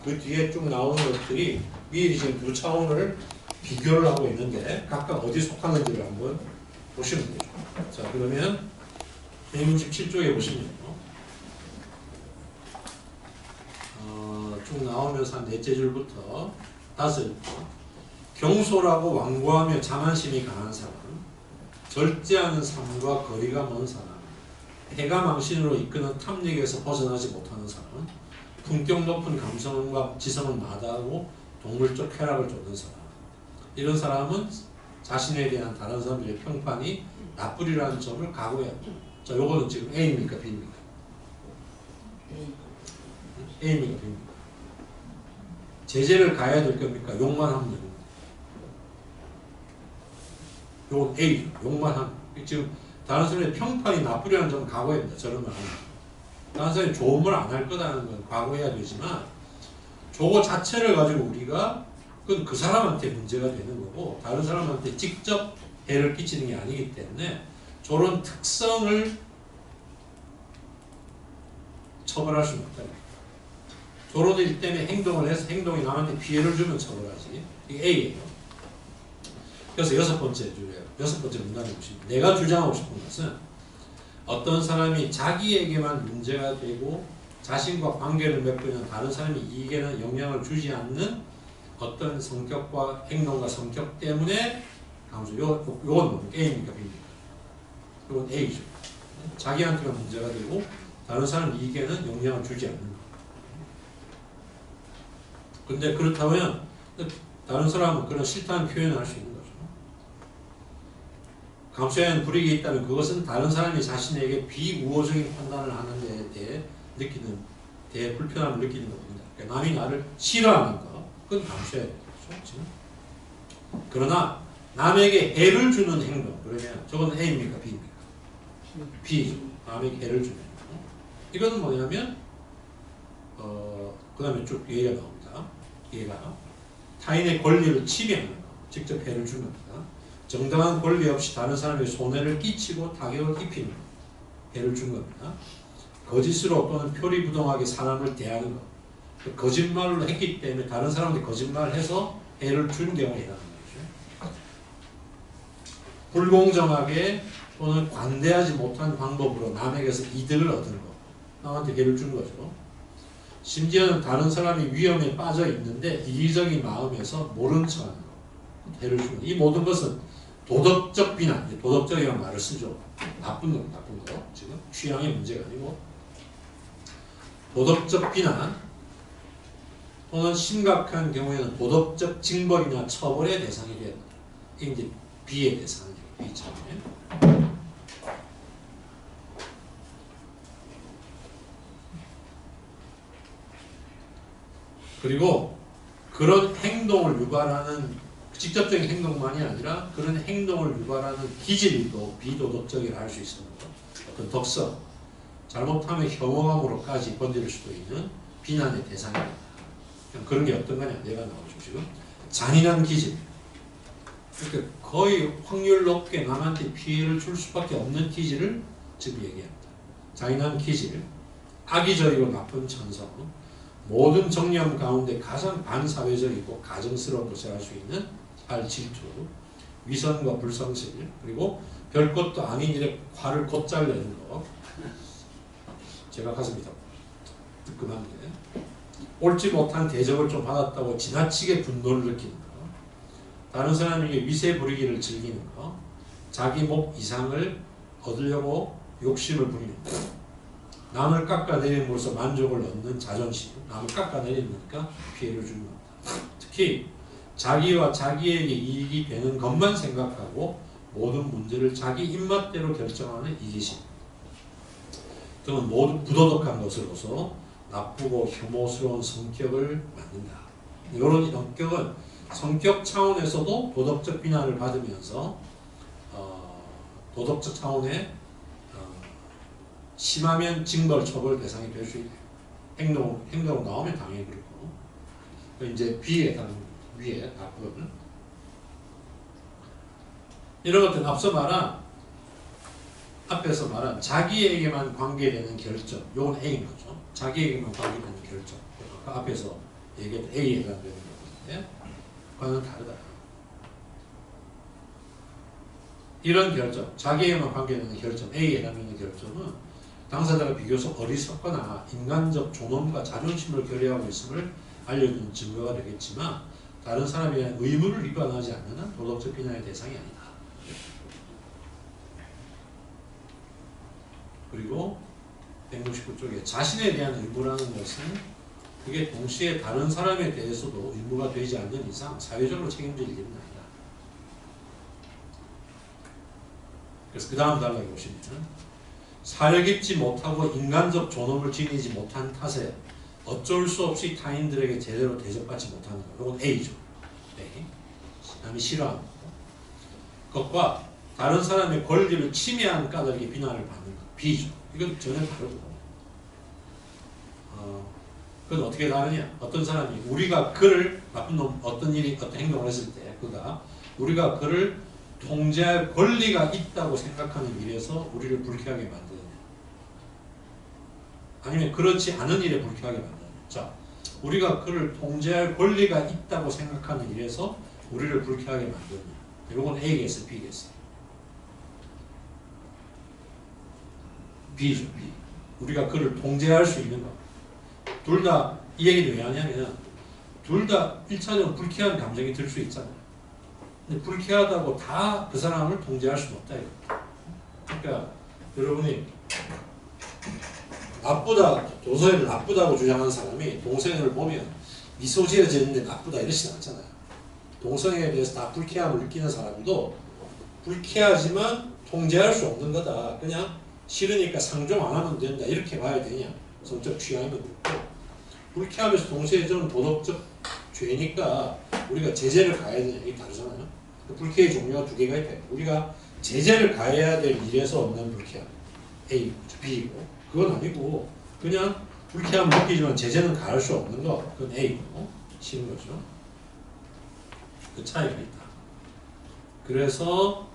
그 뒤에 쭉 나오는 것들이 미리 지금 두 차원을 비교를 하고 있는데 각각 어디 속하는지를 한번 보시면 되죠. 자, 그러면 167쪽에 보시면요. 어, 쭉 나오면서 한 넷째 줄부터 다섯 줄. 경솔하고 완고하며 자만심이 강한 사람, 절제하는 삶과 거리가 먼 사람, 해가 망신으로 이끄는 탐닉에서 벗어나지 못하는 사람, 품격 높은 감성과 지성을 마다하고 동물적 쾌락을 쫓는 사람. 이런 사람은 자신에 대한 다른 사람들의 평판이 나쁘리라는 점을 각오해야 합니다. 자, 요거는 지금 A입니까 B입니까? A입니까 B입니까? 제재를 가해야 될 겁니까? 욕만 하면 됩니까? 요건 A, 욕만 하면 지금 다른 사람의 평판이 점을 각오해야 됩니다. 저런 말 하면. 다른 사람이 좋은 말안할 거다는 건 각오해야 되지만 저거 자체를 가지고 우리가 그건 그 사람한테 문제가 되는 거고 다른 사람한테 직접 해를 끼치는 게 아니기 때문에 저런 특성을 처벌할 수는 없다. 일 때문에 행동을 해서 행동이 남한테 피해를 주면 처벌하지. 이게 A예요. 그래서 여섯 번째 줄이에요. 여섯 번째 문단에 보시면 내가 주장하고 싶은 것은 어떤 사람이 자기에게만 문제가 되고 자신과 관계를 맺고 있는 다른 사람이 이익에는 영향을 주지 않는 어떤 성격과 행동과 성격 때문에 감수 요 요건 뭡니까? A입니까 B입니까? 이건 A죠. 자기한테만 문제가 되고 다른 사람 이익에는 영향을 주지 않는 거. 근데 그렇다면 다른 사람은 그런 싫다는 표현을 할 수 있는 거죠. 감수에는 불이익이 있다면 그것은 다른 사람이 자신에게 비우호적인 판단을 하는 데에 대해 느끼는 대해 불편함을 느끼는 겁니다. 그러니까 남이 나를 싫어하는 거, 그건 되죠. 지금. 그러나 남에게 해를 주는 행동, 그러면 저건 A입니까 B입니까? B죠. 남에게 해를 주는 행동. 이거는 뭐냐면 어, 그 다음에 쭉 얘기가 나옵니다. 얘가 타인의 권리를 침해하는 거, 직접 해를 주는 겁니다. 정당한 권리 없이 다른 사람에게 손해를 끼치고 타격을 입히는 거, 해를 준 겁니다. 거짓으로 또는 표리부동하게 사람을 대하는 것. 그 거짓말로 했기 때문에 다른 사람한테 거짓말을 해서 해를 준 경우에 거죠. 불공정하게 또는 관대하지 못한 방법으로 남에게서 이득을 얻는 것. 남한테 해를 준 거죠. 심지어는 다른 사람이 위험에 빠져 있는데 이기적인 마음에서 모른 것. 해를 주는 것. 이 모든 것은 도덕적 비난, 도덕적이라는 말을 쓰죠. 나쁜 거, 나쁜 거. 지금 취향의 문제가 아니고 도덕적 비난 또는 심각한 경우에는 도덕적 징벌이나 처벌의 대상이 된다. 이게 비의 대상이에요. 비참에. 그리고 그런 행동을 유발하는 직접적인 행동만이 아니라 그런 행동을 유발하는 기질도 비도덕적이라 할 수 있습니다. 어떤 덕성, 잘못하면 혐오감으로까지 번질 수도 있는 비난의 대상입니다. 그런 게 어떤 거냐 내가 나오죠 지금 잔인한 기질. 그러니까 거의 확률 높게 남한테 피해를 줄 수밖에 없는 기질을 지금 얘기합니다. 잔인한 기질, 악의적이고 나쁜 천성, 모든 정념 가운데 가장 반사회적이고 가정스러운 것을 할 수 있는 할 질투, 위선과 불성실, 그리고 별 것도 아닌 일에 화를 곧잘 내는 것. 제가 가슴이 더 뜨끔한데 옳지 못한 대접을 좀 받았다고 지나치게 분노를 느끼는 거. 다른 사람에게 위세 부리기를 즐기는 거. 자기 목 이상을 얻으려고 욕심을 부리는 거. 남을 깎아내림으로써 만족을 얻는 자존심. 남을 깎아내리니까 피해를 주는 겁니다. 특히 자기와 자기에게 이익이 되는 것만 생각하고 모든 문제를 자기 입맛대로 결정하는 이기심 등은 모두 부도덕한 것으로서 나쁘고 혐오스러운 성격을 만든다. 이런 성격은 성격 차원에서도 도덕적 비난을 받으면서 어, 도덕적 차원의 어, 심하면 징벌 처벌 대상이 될 수 있는 행동 행동 나오면 당연히 그렇고. 그 이제 비에 해당 위에 나쁜 이런 것들은 앞서 말한 앞에서 말한 자기에게만 관계되는 결정. 요건 A인 거죠. 자기에게만 관계되는 결정. 아까 앞에서 얘기했던 A에 해당되는 거인데 그거는 다르다. 이런 결정 자기에게만 관계되는 결정 A에 해당되는 결정은 당사자가 비교적 어리석거나 인간적 존엄과 자존심을 결여하고 있음을 알려주는 증거가 되겠지만 다른 사람에 대한 의무를 위반하지 않는 한 도덕적 비난의 대상이 아니다. 그리고 169쪽에 자신에 대한 의무라는 것은 그게 동시에 다른 사람에 대해서도 의무가 되지 않는 이상 사회적으로 책임질 일은 아니다. 그래서 그 다음 단락에 보시면 사려 깊지 못하고 인간적 존엄을 지니지 못한 탓에 어쩔 수 없이 타인들에게 제대로 대접받지 못하는 것. 이건 A죠. A. 남이 싫어하는 것. 그것과 다른 사람의 권리를 침해한 까닭에 비난을 받는 것. B죠. 이건 전혀 다르고. 어, 그건 어떻게 다르냐? 어떤 사람이 우리가 그를 나쁜 놈 어떤 일이 어떤 행동을 했을 때 그가 우리가 그를 통제할 권리가 있다고 생각하는 일에서 우리를 불쾌하게 만드느냐? 아니면 그렇지 않은 일에 불쾌하게 만드느냐? 자, 우리가 그를 통제할 권리가 있다고 생각하는 일에서 우리를 불쾌하게 만드느냐? 이건 A겠어, B겠어? B죠, B. 우리가 그를 통제할 수 있는 것. 둘 다 이 얘기를 왜 하냐면 둘 다 1차적으로 불쾌한 감정이 들 수 있잖아요. 근데 불쾌하다고 다 그 사람을 통제할 수는 없다 이거. 그러니까 여러분이 나쁘다 도서에 나쁘다고 주장하는 사람이 동생을 보면 미소 지어지는데 나쁘다 이러진 않잖아요. 동성애에 대해서 다 불쾌함을 느끼는 사람도 불쾌하지만 통제할 수 없는 거다. 그냥 싫으니까 상종 안 하면 된다. 이렇게 봐야 되냐. 성적 취향이면 그렇고 불쾌하면서 동시에 저는 도덕적 죄니까 우리가 제재를 가해야 되냐 이게 다르잖아요. 그 불쾌의 종류가 두 개가 있다. 우리가 제재를 가해야 될 일에서 얻는 불쾌함 A, B이고 그건 아니고 그냥 불쾌함 느끼지만 제재는 가할 수 없는 거 그건 A고 싫은 거죠. 그 차이가 있다. 그래서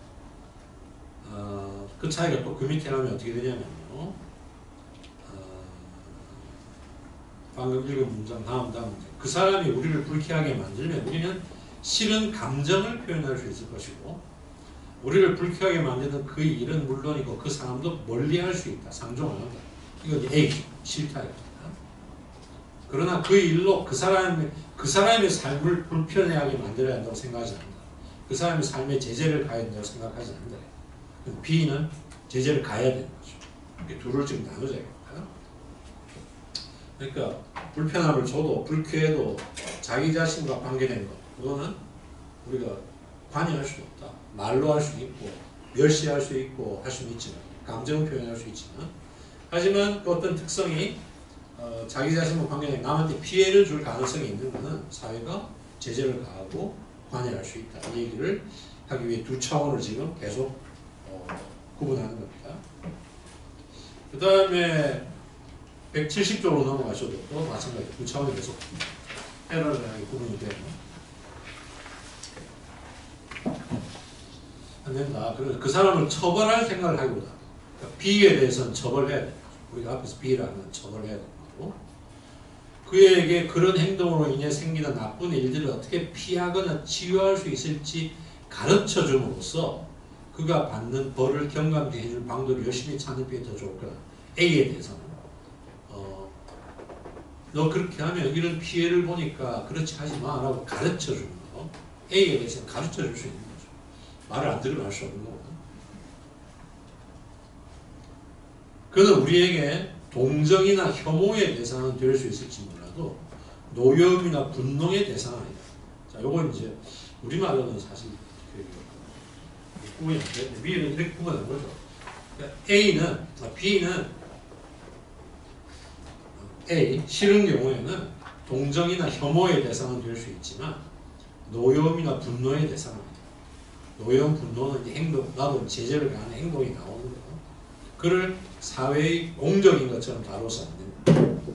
어, 그 차이가 또 그 밑에 가면 어떻게 되냐면요. 어, 방금 읽은 문장 다음 다음 문장. 그 사람이 우리를 불쾌하게 만들면 우리는 싫은 감정을 표현할 수 있을 것이고 우리를 불쾌하게 만드는 그 일은 물론이고 그 사람도 멀리할 수 있다. 상종을 한다. 이건 A 싫다입니다. 그러나 그 일로 그 사람의 그 사람의 삶을 불편해하게 만들어야 한다고 생각하지 않는다. 그 사람의 삶에 제재를 가해야 된다고 생각하지 않는다. B는 제재를 가해야 되는 거죠. 이렇게 둘을 지금 나누자니까. 그러니까 불편함을 줘도 불쾌해도 자기 자신과 관계된 것 그거는 우리가 관여할 수 없다. 말로 할수 있고 멸시할 수 있고 할 수는 있지만 감정 표현할 수 있지만 하지만 그 어떤 특성이 어, 자기 자신과 관계된 남한테 피해를 줄 가능성이 있는 것은 사회가 제재를 가하고 관여할 수 있다. 이 얘기를 하기 위해 두 차원을 지금 계속 어, 구분하는 겁니다. 그 다음에 170쪽으로 넘어가셔도 또 마찬가지 두 차원이 계속 패러하게 구분이 돼요. 안 된다. 그래서 그 사람을 처벌할 생각을 하기보다 그러니까 B에 대해서는 처벌해야 돼. 우리가 앞에서 B라는 처벌해야 되고 그에게 그런 행동으로 인해 생기는 나쁜 일들을 어떻게 피하거나 치유할 수 있을지 가르쳐 줌으로써 그가 받는 벌을 경감케 해줄 방도를 열심히 찾는 게 더 좋을 거야. A에 대해서는. 어, 너 그렇게 하면 이런 피해를 보니까 그렇지 하지 마라고 가르쳐 주는 거. A에 대해서는 가르쳐 줄 수 있는 거죠. 말을 안 들으면 할 수 없는 거거든. 그는 우리에게 동정이나 혐오의 대상은 될 수 있을지 몰라도 노여움이나 분노의 대상은 아니다. 자, 요건 이제 우리말로는 사실 그 구분이 안 되는데 위에는 이렇게 구분한 거죠. 그러니까 A는 아, B는 A 싫은 경우에는 동정이나 혐오의 대상은 될 수 있지만 노여움이나 분노의 대상은 아니다. 노여움, 분노는 행동, 나도 제재를 가하는 행동이 나오는 거예요. 그를 사회의 공적인 것처럼 다뤄서 안 됩니다.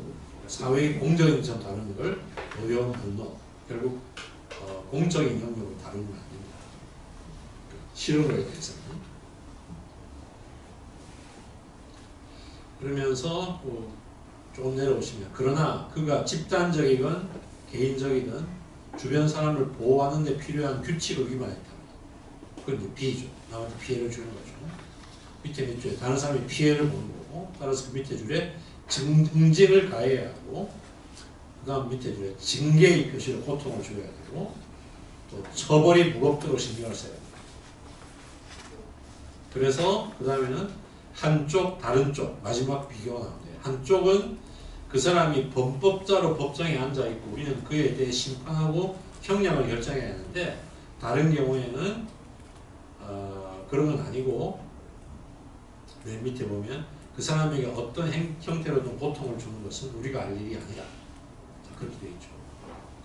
사회의 공적인 것처럼 다루는 걸 노여움, 분노, 결국 어, 공적인 영역으로 다루면 안 됩니다. 거에 대해서는. 그러면서 또 조금 내려오시면 그러나 그가 집단적이건 개인적이든 주변 사람을 보호하는 데 필요한 규칙을 위반했다. 그건 이제 B죠. 남한테 피해를 주는 거죠. 밑에 몇 줄에 다른 사람이 피해를 보는 거고 따라서 그 밑에 줄에 증, 응징을 가해야 하고 그 다음 밑에 줄에 징계의 표시로 고통을 줘야 되고 또 처벌이 무겁도록 신경을 써야 됩니다. 그래서 그 다음에는 한쪽 다른 쪽 마지막 비교가 나오는데 한쪽은 그 사람이 범법자로 법정에 앉아 있고 우리는 그에 대해 심판하고 형량을 결정해야 하는데 다른 경우에는 어, 그런 건 아니고 맨 밑에 보면 그 사람에게 어떤 행, 형태로든 고통을 주는 것은 우리가 알 일이 아니다. 자, 그렇게 되어 있죠.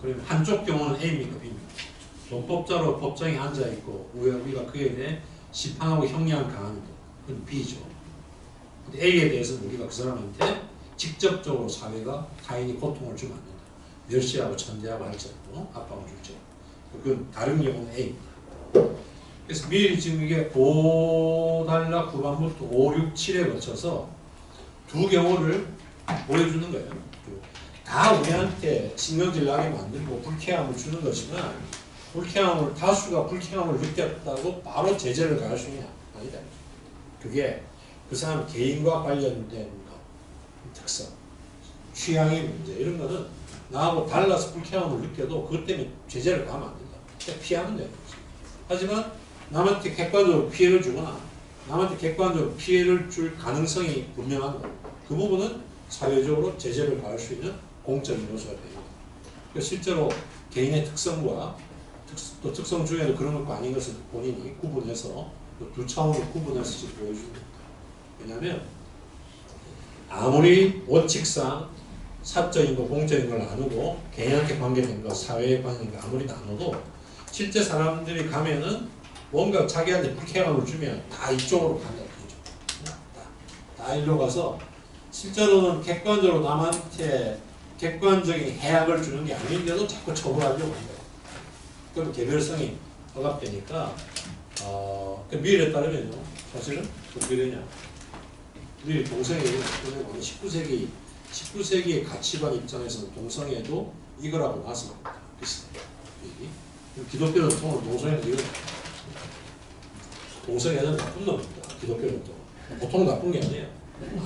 그러면 한쪽 경우는 A입니까 B입니까? 범법자로 법정에 앉아 있고 우리가 그에 대해 심판하고 형량 강하는 것 그건 B죠. 근데 A에 대해서는 우리가 그 사람한테 직접적으로 사회가 타인이 고통을 주면 안 된다. 멸시하고 천대하고 할지라도 압박을 줄지. 그건 다른 경우는 A입니다. 그래서 미리 지금 이게 5단락 후반부터 5, 6, 7에 거쳐서 두 경우를 보여주는 거예요. 다 우리한테 신경질 나게 만들고 불쾌함을 주는 거지만 불쾌함을 다수가 불쾌함을 느꼈다고 바로 제재를 가할 수 있냐? 아니다. 그게 그 사람 개인과 관련된 것, 특성, 취향의 문제 이런 거는 나하고 달라서 불쾌함을 느껴도 그것 때문에 제재를 가하면 안 된다. 피하면 되는 거지. 하지만 남한테 객관적으로 피해를 주거나 남한테 객관적으로 피해를 줄 가능성이 분명한 것. 그 부분은 사회적으로 제재를 가할 수 있는 공적인 요소가 됩니다. 그러니까 실제로 개인의 특성과 특, 또 특성 중에도 그런 것과 아닌 것을 본인이 구분해서 또두 차원으로 구분해서 지금 보여주는 겁니다. 왜냐하면 아무리 원칙상 사적인 거 공적인 걸 나누고 개인한테 관계된 거 사회에 관계된 거 아무리 나눠도 실제 사람들이 가면은 뭔가 자기한테 불쾌감을 주면 다 이쪽으로 간다 이쪽 다, 다 일로 가서 실제로는 객관적으로 남한테 객관적인 해악을 주는 게 아닌데도 자꾸 처벌하려고 한다 그럼 개별성이 억압되니까 어, 그 미일에 따르면요 사실은 어떻게 되냐 우리 동성애는 19세기 19세기의 가치관 입장에서는 동성애도 이거라고. 얘기. 그리고 기독교는 통으로 동성애는 이거 동성애는 나쁜 놈입니다. 기독교는 또 보통 나쁜 게 아니에요.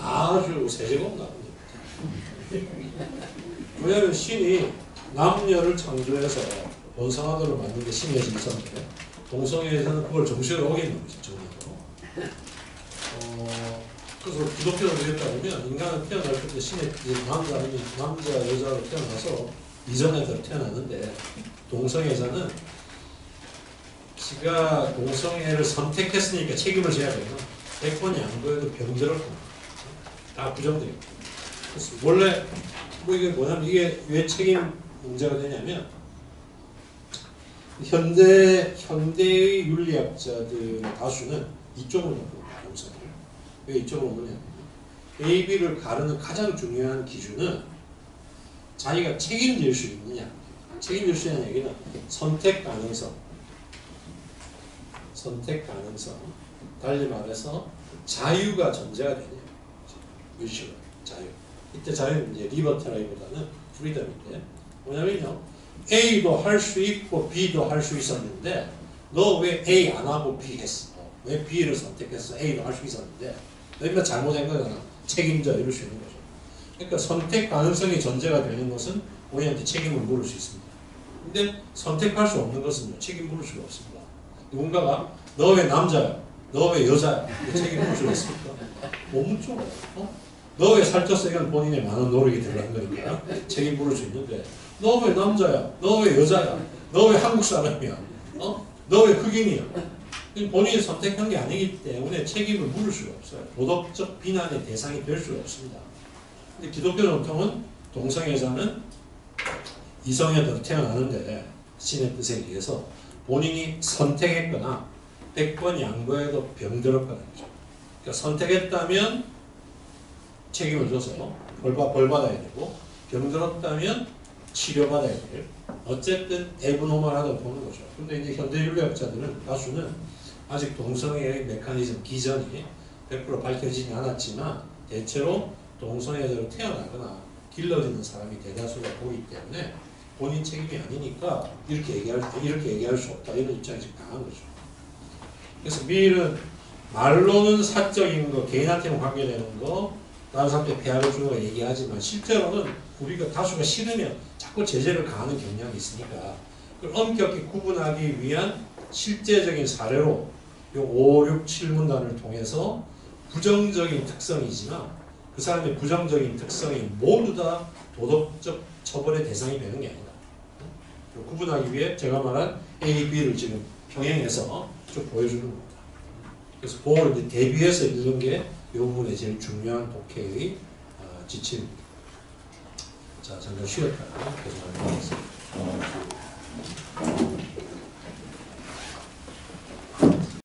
아주 세제곱 나쁜 놈입니다. 왜냐하면 신이 남녀를 창조해서 본성하도를 만든 게 신의 질서인데 동성애에서는 그걸 정신으로 어긴 놈이죠. 정신으로. 어, 그래서 기독교를 믿었다면 인간은 태어날 때 신의 남자 아니면 남자 여자로 태어나서 이전에서 태어났는데 동성애자는 지가 동성애를 선택했으니까 책임을 져야 되나 백번이 안 보여도 병들었구나. 다 그래서 원래 뭐 이게 뭐냐면 이게 왜 책임 문제가 되냐면 현대 현대의 윤리학자들의 다수는 이쪽으로 봅니다 동성애를 왜 이쪽으로 보냐 A, B를 가르는 가장 중요한 기준은 자기가 책임질 수 있느냐. 책임질 수 있는 얘기는 선택 가능성 선택 가능성 달리 말해서 자유가 전제가 되냐. 유시가 자유. 이때 자유는 이제 리버터라기보다는 프리덤인데 뭐냐면요. A도 할 수 있고 B도 할 수 있었는데 너 왜 A 안 하고 B 했어? 왜 B를 선택했어? A도 할 수 있었는데 너희가 잘못한 거잖아. 책임져 이럴 수 있는 거죠. 그러니까 선택 가능성이 전제가 되는 것은 본인한테 책임을 물을 수 있습니다. 근데 선택할 수 없는 것은요 책임 물을 수가 없습니다 누군가가 너 왜 남자야? 너 왜 여자야? 이렇게 책임 물을 수가 있습니까? 못 묻죠. 어? 너왜 살쪘어? 이건 본인의 많은 노력이 들어간 거니까 책임 물을 수 있는데 너 왜 남자야? 너 왜 여자야? 너 왜 한국 사람이야? 어? 너 왜 흑인이야? 본인이 선택한 게 아니기 때문에 책임을 물을 수가 없어요. 도덕적 비난의 대상이 될 수가 없습니다. 근데 기독교 전통은 동성애자는 이성애자로 태어나는데 신의 뜻에 의해서 본인이 선택했거나 백번 양보해도 병들었거나 죠 그러니까 선택했다면 책임을 져서 벌받, 벌받아야 되고 병들었다면 치료받아야 될 어쨌든 에브노멀하다고 보는 거죠. 근데 이제 현대 윤리학자들은 다수는 아직 동성애의 메커니즘 기전이 100% 밝혀지지 않았지만 대체로 동성애자로 태어나거나 길러지는 사람이 대다수가 보기 때문에 본인 책임이 아니니까 이렇게 얘기할 이렇게 얘기할 수 없다 이런 입장이 지금 강한 거죠. 그래서 미일은 말로는 사적인 거 개인한테는 관계되는 거 다른 사람한테 폐하를 주는 거 얘기하지만 실제로는 우리가 다수가 싫으면 자꾸 제재를 가하는 경향이 있으니까 그걸 엄격히 구분하기 위한 실제적인 사례로 요 5, 6, 7문단을 통해서 부정적인 특성이지만 그 사람의 부정적인 특성이 모두 다 도덕적 처벌의 대상이 되는 게 아니다. 그 구분하기 위해 제가 말한 A, B를 지금 평행해서 쭉 보여주는 겁니다. 그래서 보호를 이제 대비해서 읽는 게 이 부분의 제일 중요한 독해의 어, 지침입니다. 자, 잠깐 쉬었다가 계속 하겠습니다.